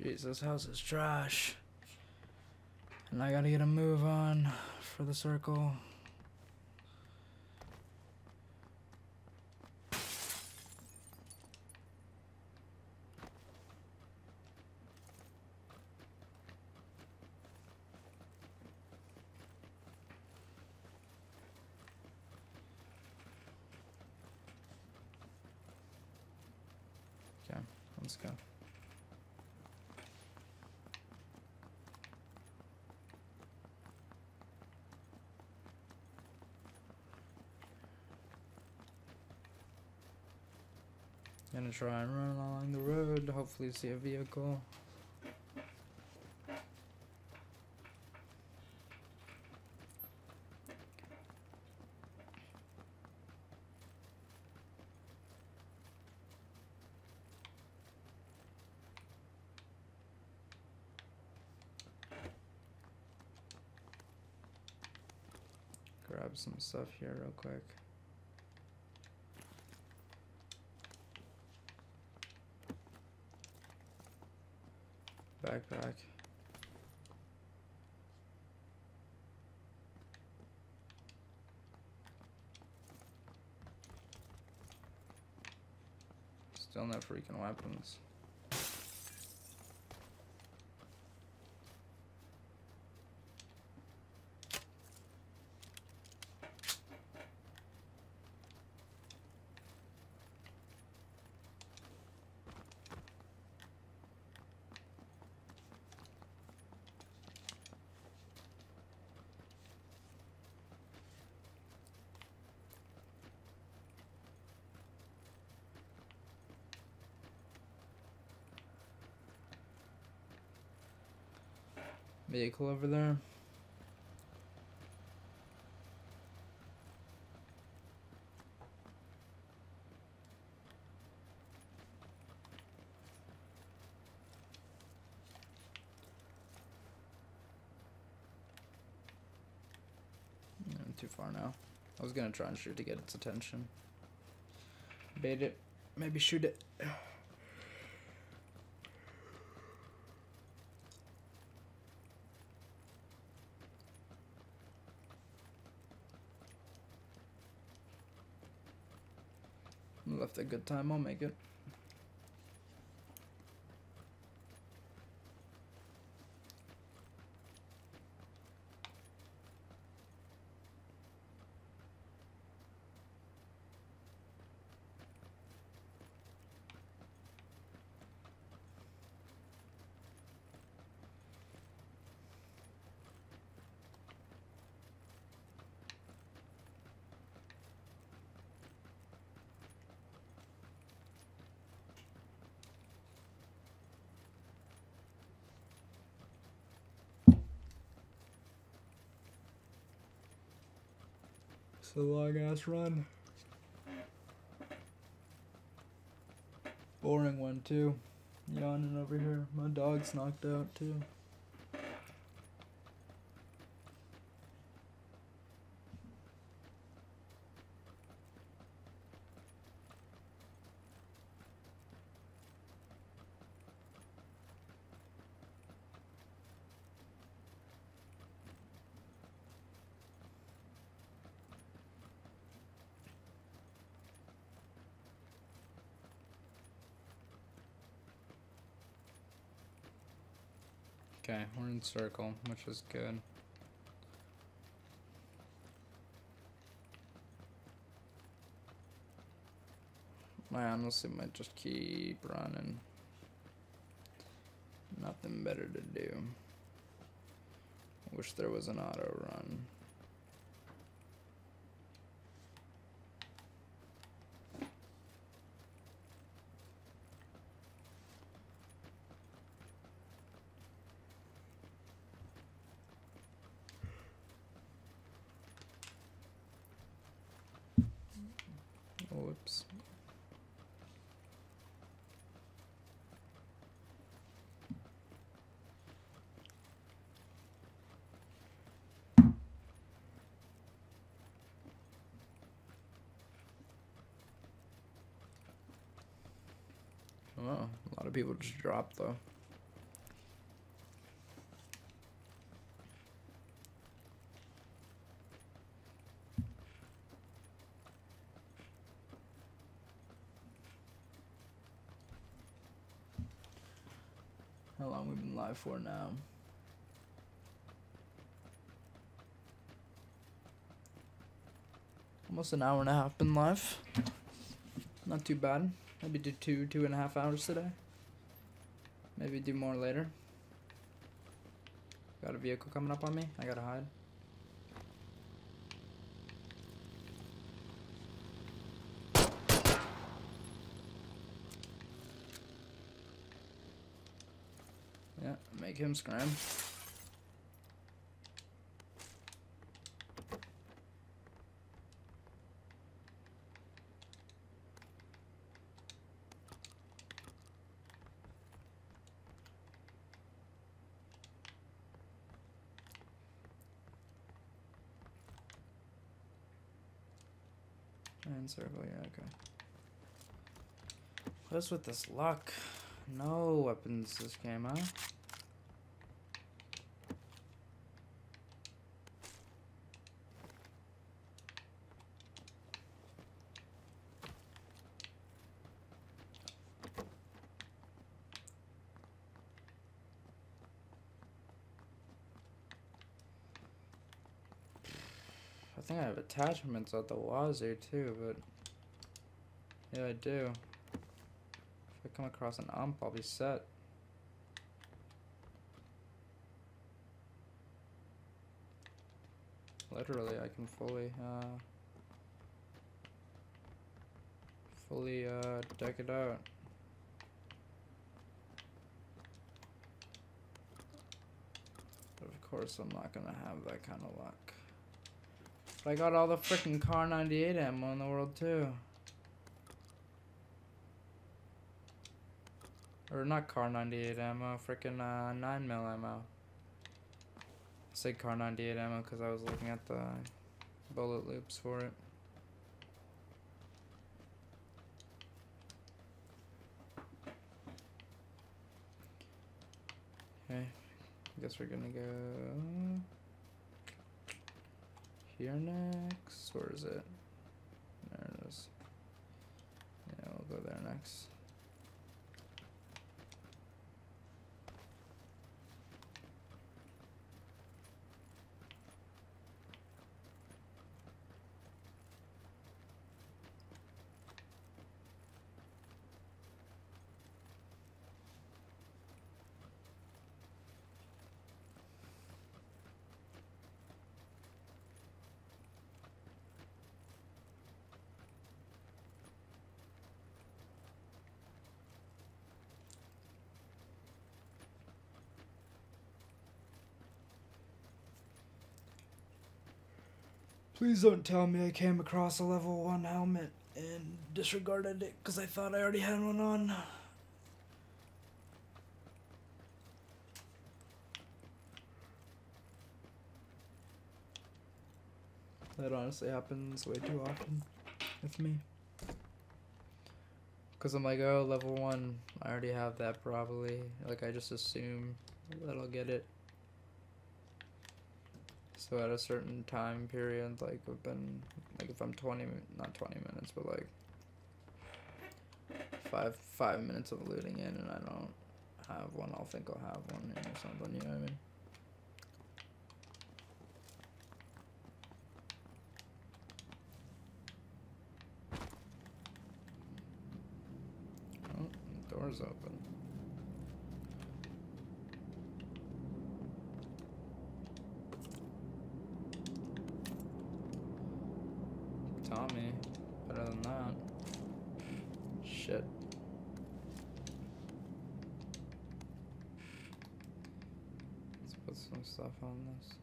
Jeez, this house is trash. And I gotta get a move on for the circle. try and run along the road, hopefully see a vehicle. Grab some stuff here real quick. Backpack. Still no freaking weapons. Vehicle over there. I'm too far now. I was gonna try and shoot to get its attention. Bait it. Maybe shoot it. Left a good time, I'll make it. It's a long ass run. Boring one too. Yawning over here. My dog's knocked out too. Okay, we're in circle, which is good. I honestly might just keep running. Nothing better to do. Wish there was an auto run. Whoops. Oh, a lot of people just dropped though. How long we've been live for now? Almost an hour and a half been live. Not too bad. Maybe do two, two and a half hours today. Maybe do more later. Got a vehicle coming up on me. I gotta hide. Yeah, make him scram. Circle, yeah, okay. What is with this luck? No weapons this game, huh? Attachments at the wazoo too, but yeah, I do. If I come across an ump, I'll be set. Literally, I can fully, uh, fully, uh, deck it out. But of course, I'm not gonna have that kind of luck. But I got all the freaking Kar98 ammo in the world, too. Or not Kar98 ammo, freaking uh, 9 mil ammo. I say Kar98 ammo because I was looking at the bullet loops for it. Okay, guess we're gonna go here next. Where is it? There it is. Yeah, we'll go there next. Please don't tell me I came across a level 1 helmet and disregarded it because I thought I already had one on. That honestly happens way too often with me. Because I'm like, oh, level 1, I already have that probably. Like, I just assume that I'll get it. So at a certain time period, like I've been, like if I'm 20, not 20 minutes, but like five five minutes of looting in, and I don't have one, I'll think I'll have one or something. You know what I mean? Oh, the door's open. Tommy. Better than that. Shit. Let's put some stuff on this.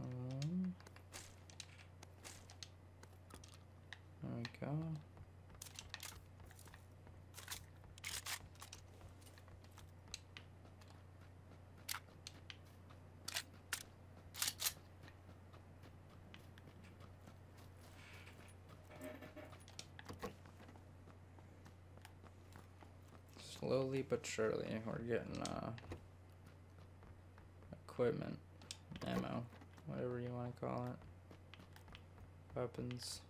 Um, there we go. Slowly but surely, we're getting uh, equipment, ammo, whatever you want to call it, weapons.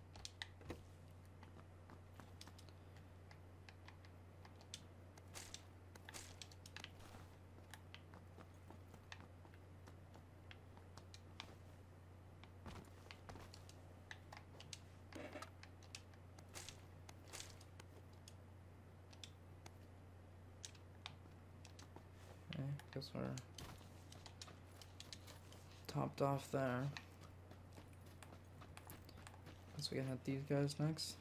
Okay, guess we're topped off there. Guess we can hit these guys next.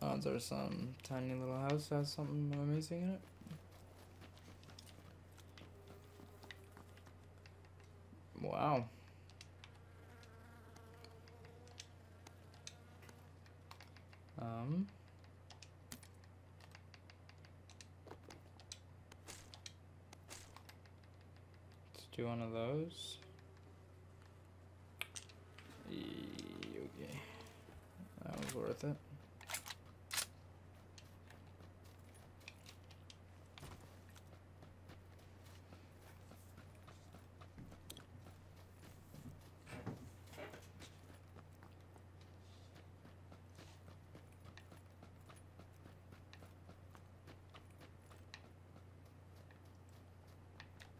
Sounds or some tiny little house has something amazing in it. Wow. Um. Let's do one of those. Ee, Okay. That was worth it.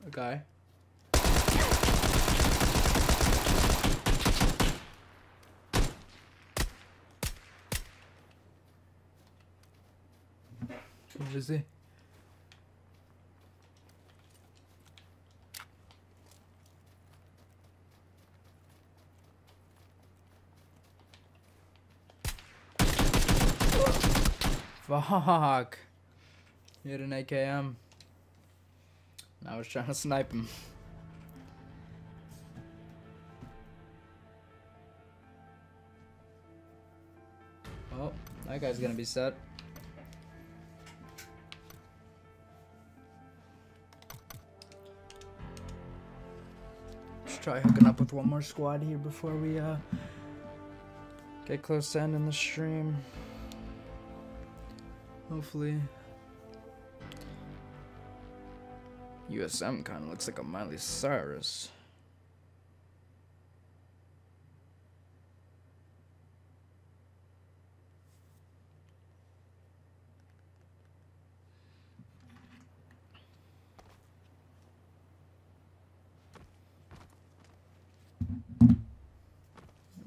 A guy. Where is he? Fuck. He had an AKM. I was trying to snipe him. Oh, that guy's gonna be set. Let's try hooking up with one more squad here before we uh get close to ending the stream. Hopefully. USM kind of looks like a Miley Cyrus.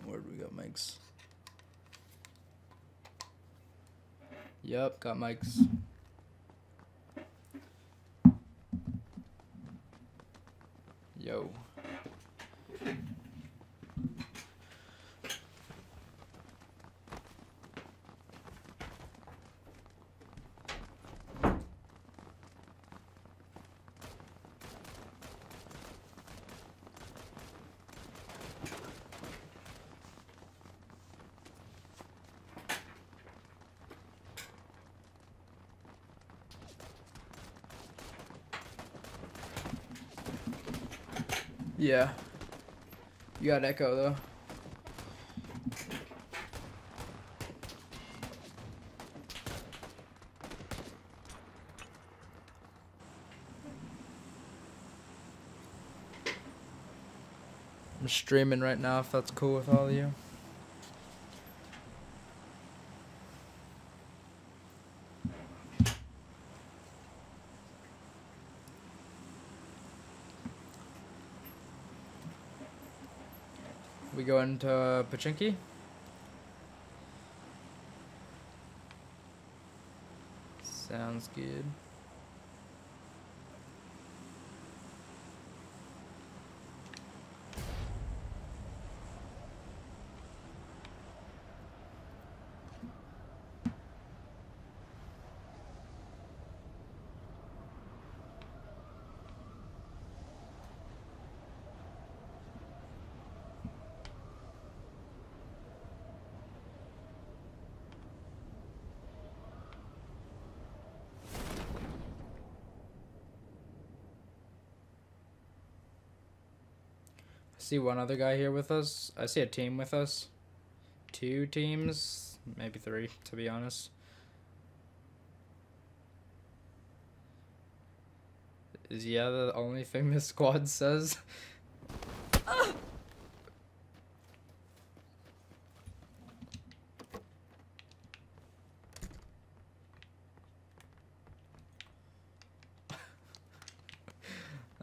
Where do we got mics? Yep, got mics. Yo. Yeah. You got echo though. I'm streaming right now if that's cool with all of you. Go uh, Pochinki? Sounds good. See one other guy here with us. I see a team with us. Two teams, maybe three, to be honest. Is yeah the only thing this squad says?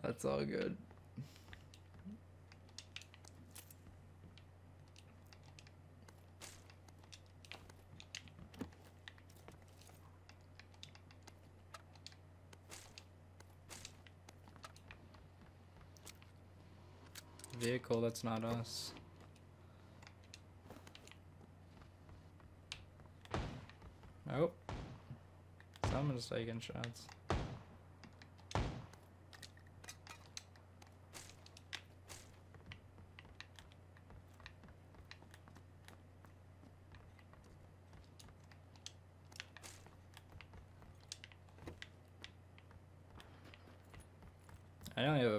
That's all good. Vehicle, that's not us. Oh. Someone's taking shots.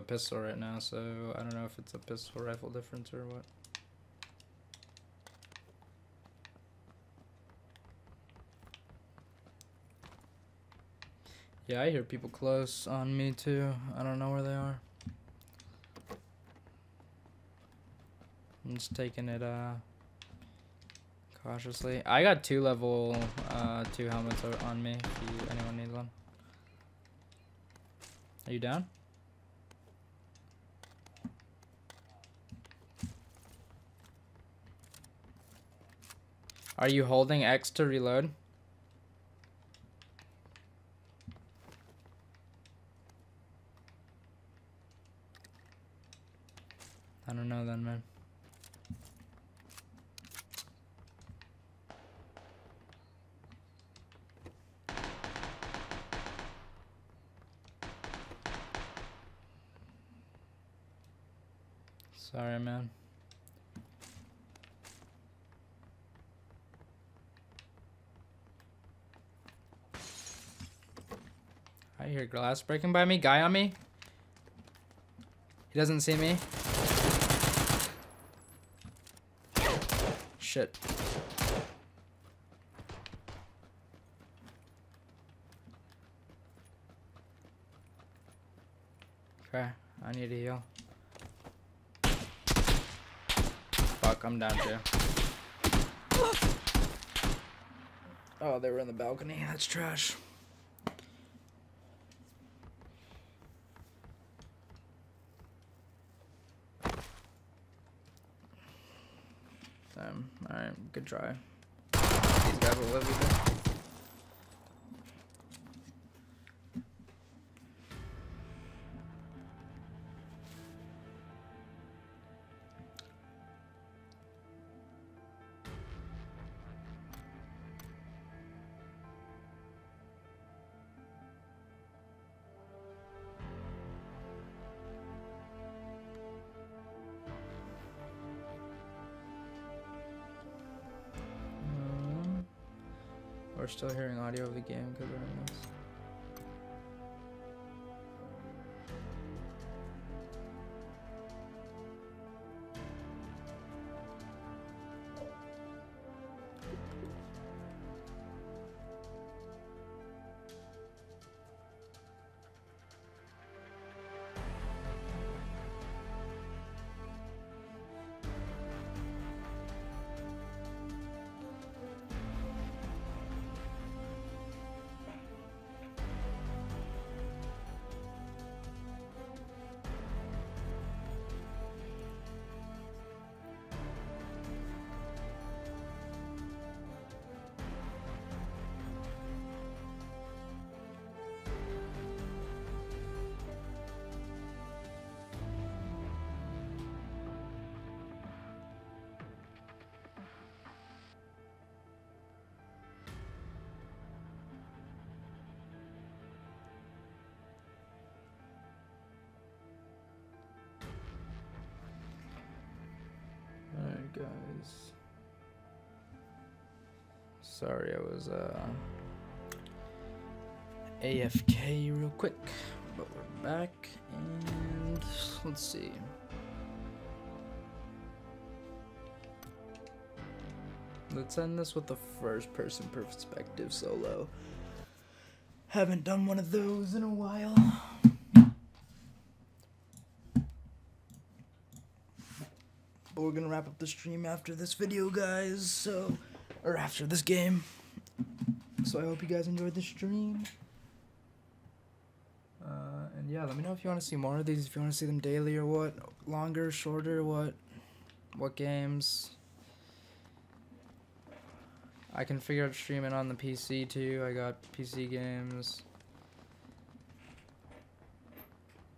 Pistol right now, so I don't know if it's a pistol rifle difference or what. Yeah, I hear people close on me too. I don't know where they are. I'm just taking it uh cautiously. I got two level uh two helmets on me if you, anyone needs one. Are you down? Are you holding X to reload? I don't know then, man. Sorry, man. Hear glass breaking by me. Guy on me. He doesn't see me. Shit. Okay, I need to heal. Fuck, I'm down too. Oh, they were in the balcony. That's trash. Damn. Alright, good try. Still hearing audio of the game because in this. Sorry, I was uh AFK real quick, but we're back and let's see. Let's end this with the first person perspective solo. Haven't done one of those in a while. But we're gonna wrap up the stream after this video, guys. So, or after this game. So I hope you guys enjoyed the stream. Uh, and yeah, let me know if you want to see more of these. If you want to see them daily or what, longer, shorter, what, what games. I can figure out streaming on the PC too. I got PC games.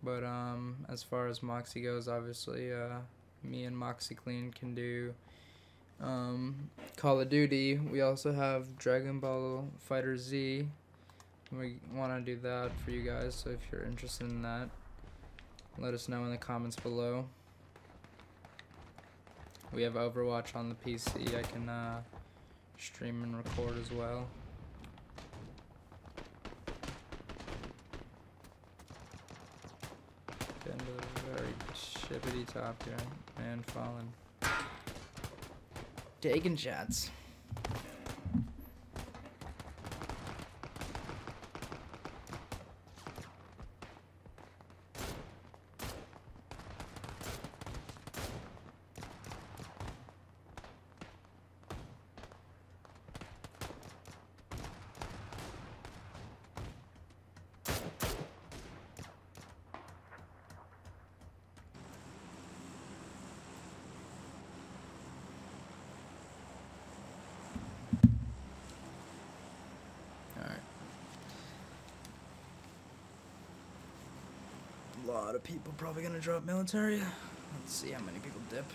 But um, as far as Moxi goes, obviously, uh, me and Moxi Clean can do Um, Call of Duty. We also have Dragon Ball FighterZ. We want to do that for you guys. So if you're interested in that, let us know in the comments below. We have Overwatch on the PC. I can uh, stream and record as well. Getting to the shippity top here. Man fallen. Taking shots. People probably gonna drop military. Let's see how many people dip.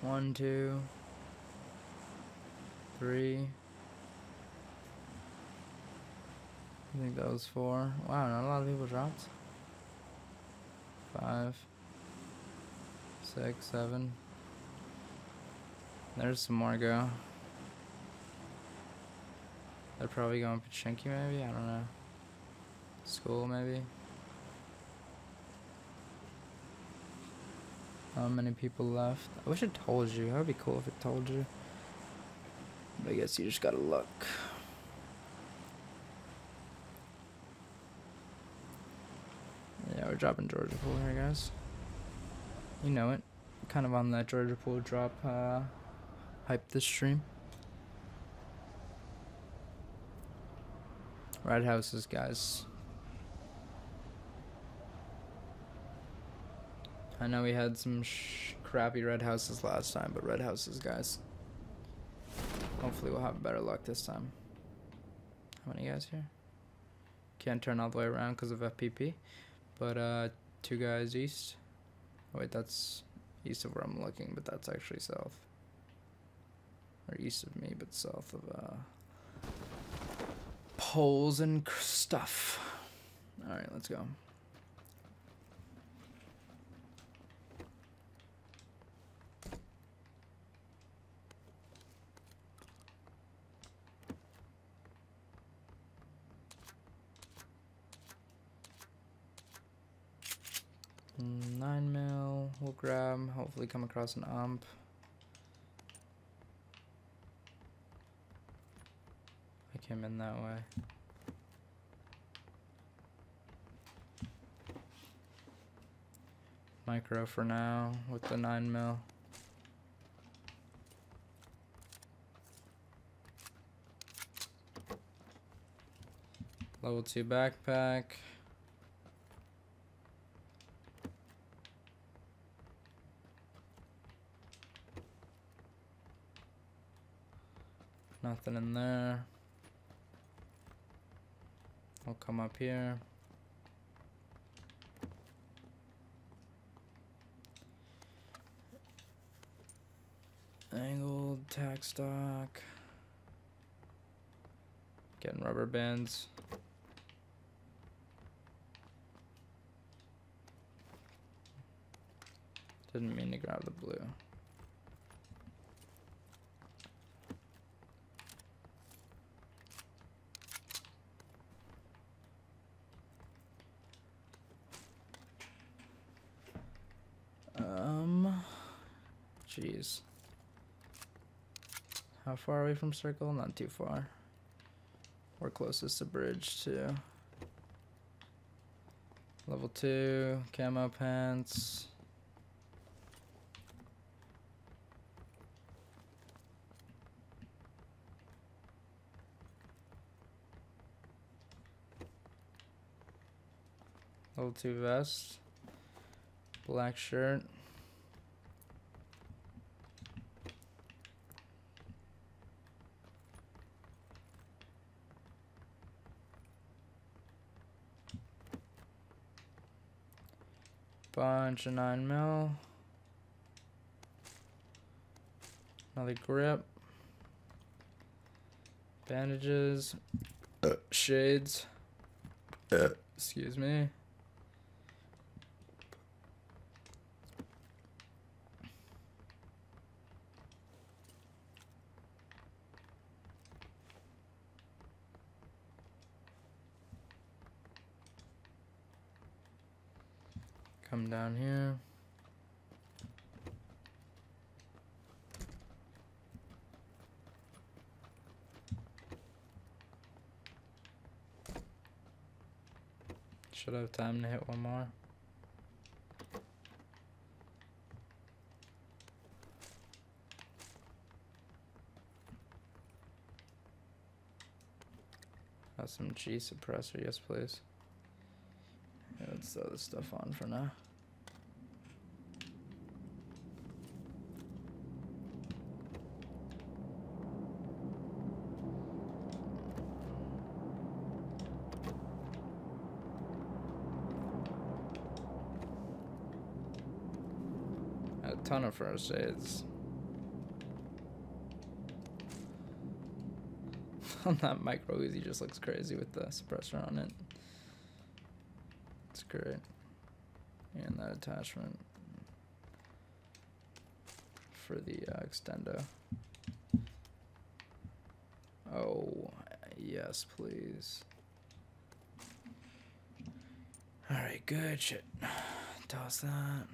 One, two, three. I think that was four. Wow, not a lot of people dropped. Five, six, seven. There's some more go. They're probably going Pochinki maybe? I don't know. School maybe? How many people left? I wish it told you. That would be cool if it told you. But I guess you just gotta look. Yeah, we're dropping Georgopol here, guys. You know it. Kind of on that Georgopol drop uh, hype this stream. Red houses, guys. I know we had some crappy red houses last time, but red houses, guys. Hopefully, we'll have better luck this time. How many guys here? Can't turn all the way around because of FPP, but uh, two guys east. Oh, wait, that's east of where I'm looking, but that's actually south. Or east of me, but south of uh, poles and stuff. All right, let's go. Mm, Nine mil. We'll grab. Hopefully, come across an ump. I came in that way. Micro for now with the nine mil. Level two backpack. Nothing in there. I'll come up here. Angled tack stock. Getting rubber bands. Didn't mean to grab the blue. Um, jeez. How far away from circle? Not too far. We're closest to bridge too. Level two, camo pants. Level two vest. Black shirt. Bunch of nine mil. Another grip. Bandages. Uh. shades. Uh. Excuse me. Come down here. Should have time to hit one more. Have some G suppressor, yes please. Let's throw this stuff on for now. A ton of first aids. that micro Uzi just looks crazy with the suppressor on it. It's great. And that attachment for the uh, extendo. Oh, yes, please. Alright, good shit. Toss that.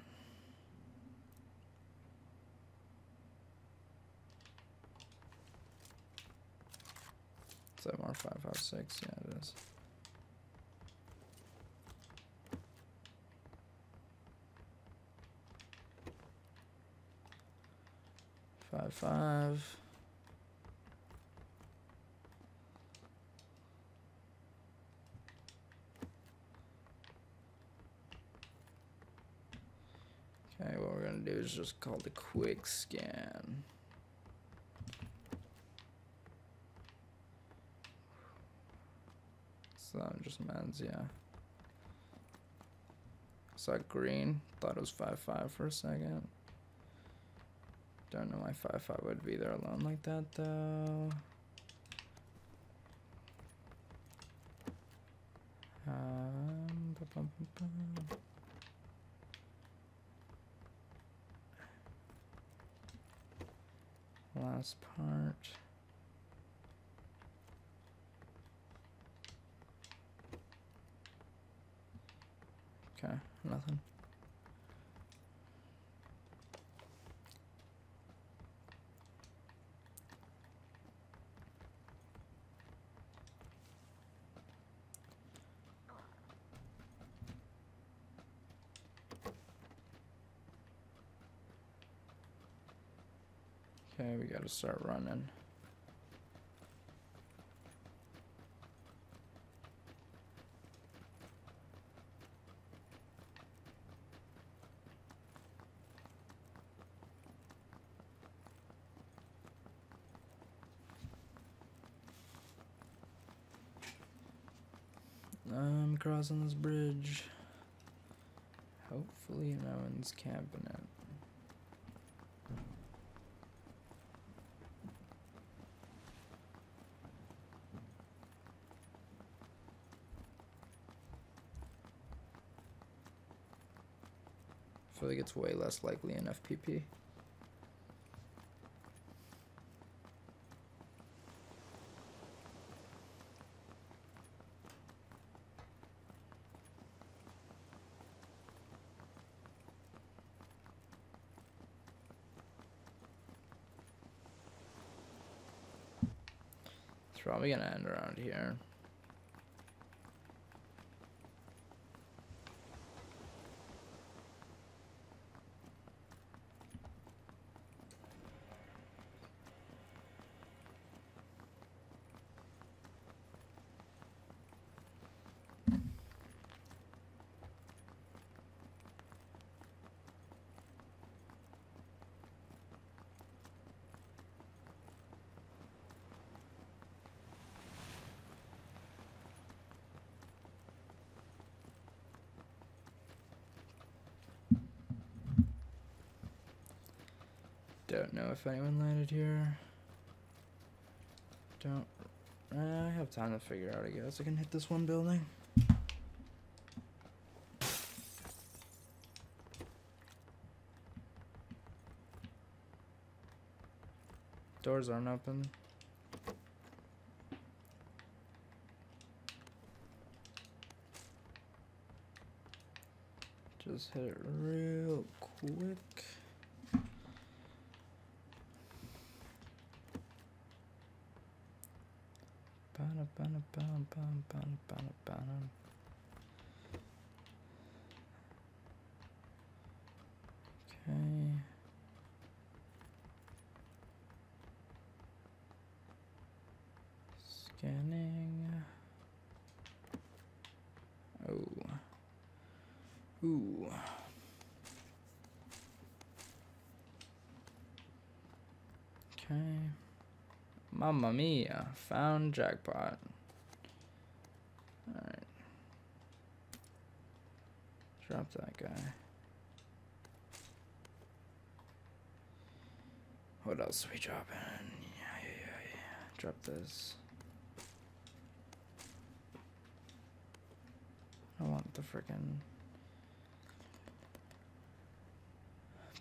Seven R five five six, yeah it is. Five five. Okay, what we're gonna do is just call the quick scan. So just means, yeah. Saw green, thought it was 5-5 for a second. Don't know why 5-5 would be there alone like that though. Um, ba. Last part. Okay, nothing. Okay, we gotta start running. I'm crossing this bridge. Hopefully no one's camping it. I feel like it's way less likely in FPP. Probably gonna end around here. If anyone landed here. Don't. Uh, I have time to figure out. I guess I can hit this one building. Doors aren't open. Just hit it real quick. Okay. Scanning. Oh. Ooh. Okay. Mamma mia. Found jackpot. Drop that guy. What else are we dropping? Yeah, yeah, yeah, yeah. Drop this. I want the frickin'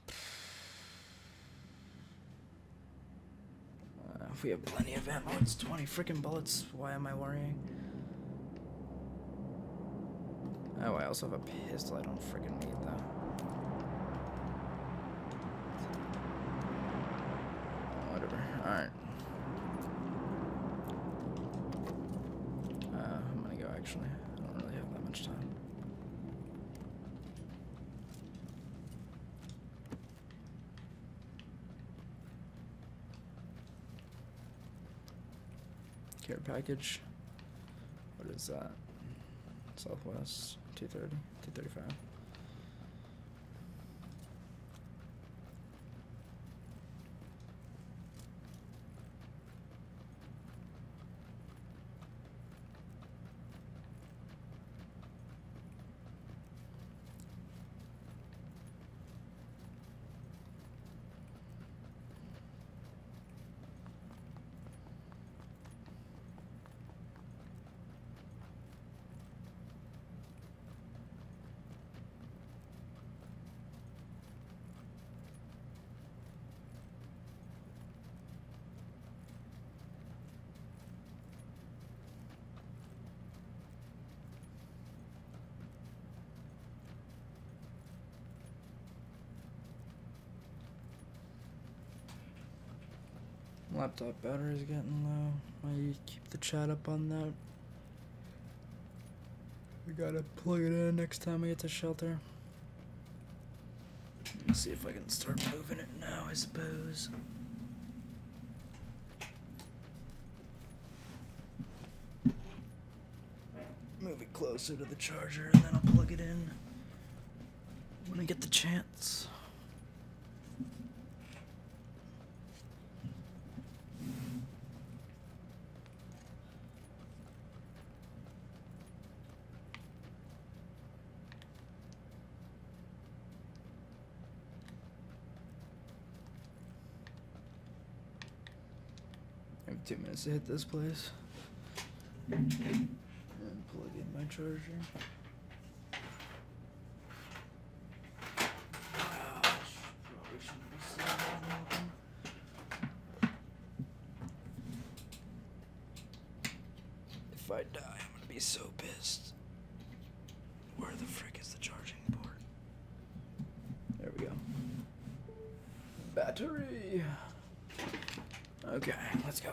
Uh, if we have plenty of ammo, it's 20 freaking bullets. Why am I worrying? Oh, I also have a pistol I don't freaking need, though. Whatever. Alright. Uh, I'm gonna go, actually. I don't really have that much time. Care package. What is that? Southwest 230, 235. Laptop battery's getting low. I keep the chat up on that. We gotta plug it in next time I get to shelter. Let me see if I can start moving it now, I suppose. Move it closer to the charger and then I'll plug it in when I get the chance. I have two minutes to hit this place. And plug in my charger. If I die, I'm gonna be so pissed. Where the frick is the charging port? There we go. Battery. Okay, let's go.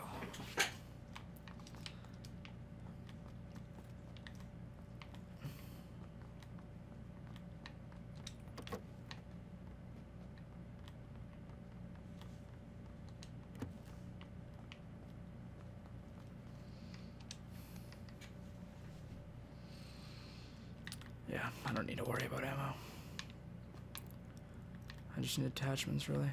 Yeah, I don't need to worry about ammo. I just need attachments, really.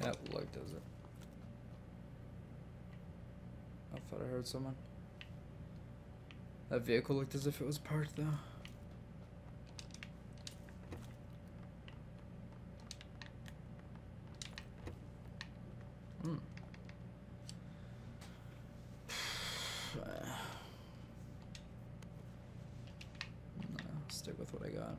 That looked as it. I thought I heard someone. That vehicle looked as if it was parked though. Hmm. Nah, stick with what I got.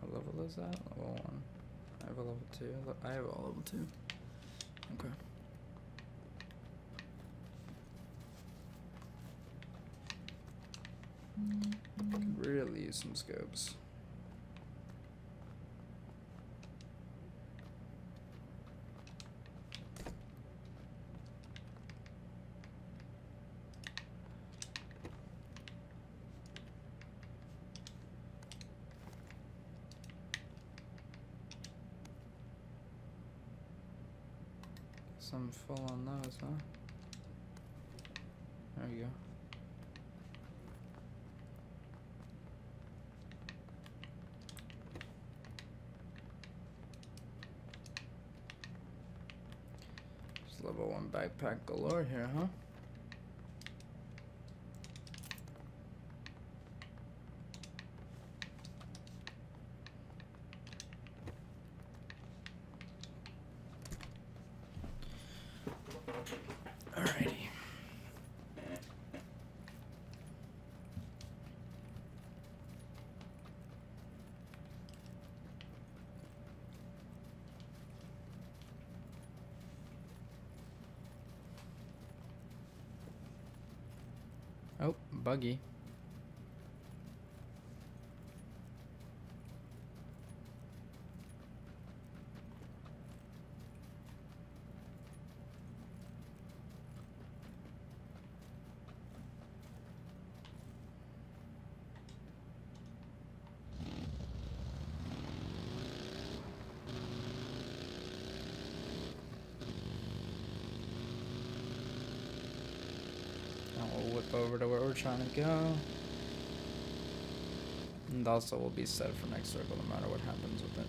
What level is that? Level one. I have a level two. I have a level two. Okay. Could really use some scopes. Full on those, huh? There you go. Just level one backpack galore here, huh? Oh, whip over to where we're trying to go. And also we'll be set for next circle no matter what happens with it.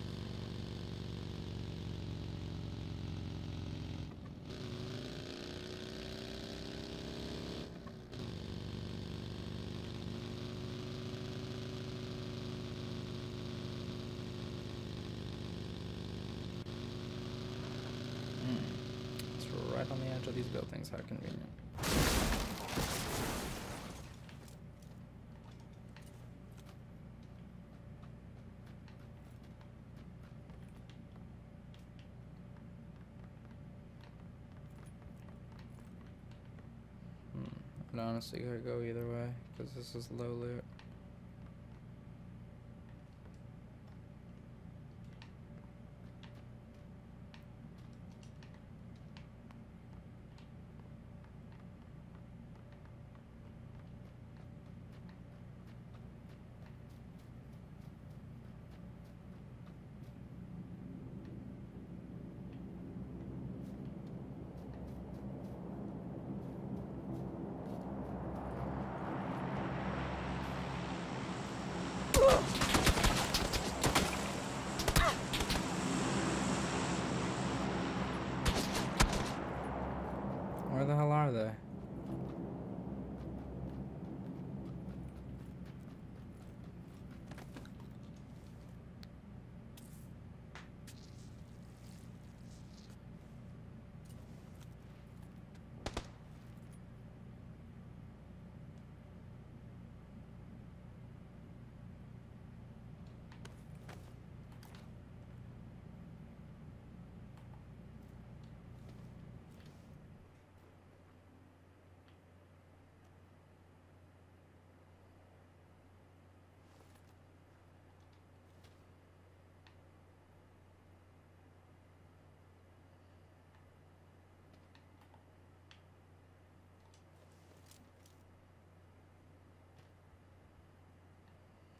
Hmm. It's right on the edge of these buildings, how convenient. Hmm. I'd honestly could go either way, because this is low loot.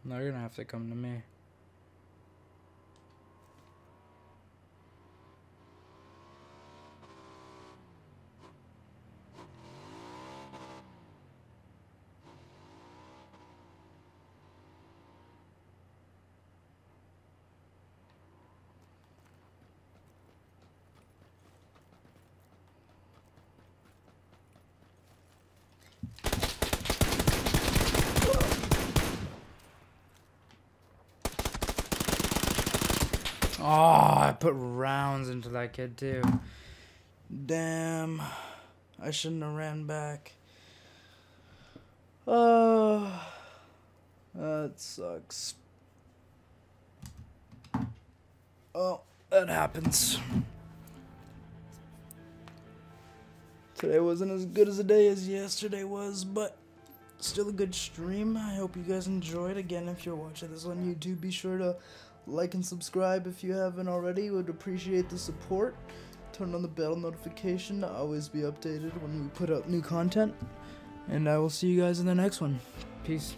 No, you're gonna have to come to me. Oh, I put rounds into that kid too. Damn. I shouldn't have ran back. Oh, that sucks. Oh, that happens. Today wasn't as good as a day as yesterday was, but still a good stream. I hope you guys enjoyed. Again, if you're watching this on YouTube, be sure to like and subscribe if you haven't already. Would appreciate the support. Turn on the bell notification to always be updated when we put out new content. And I will see you guys in the next one. Peace.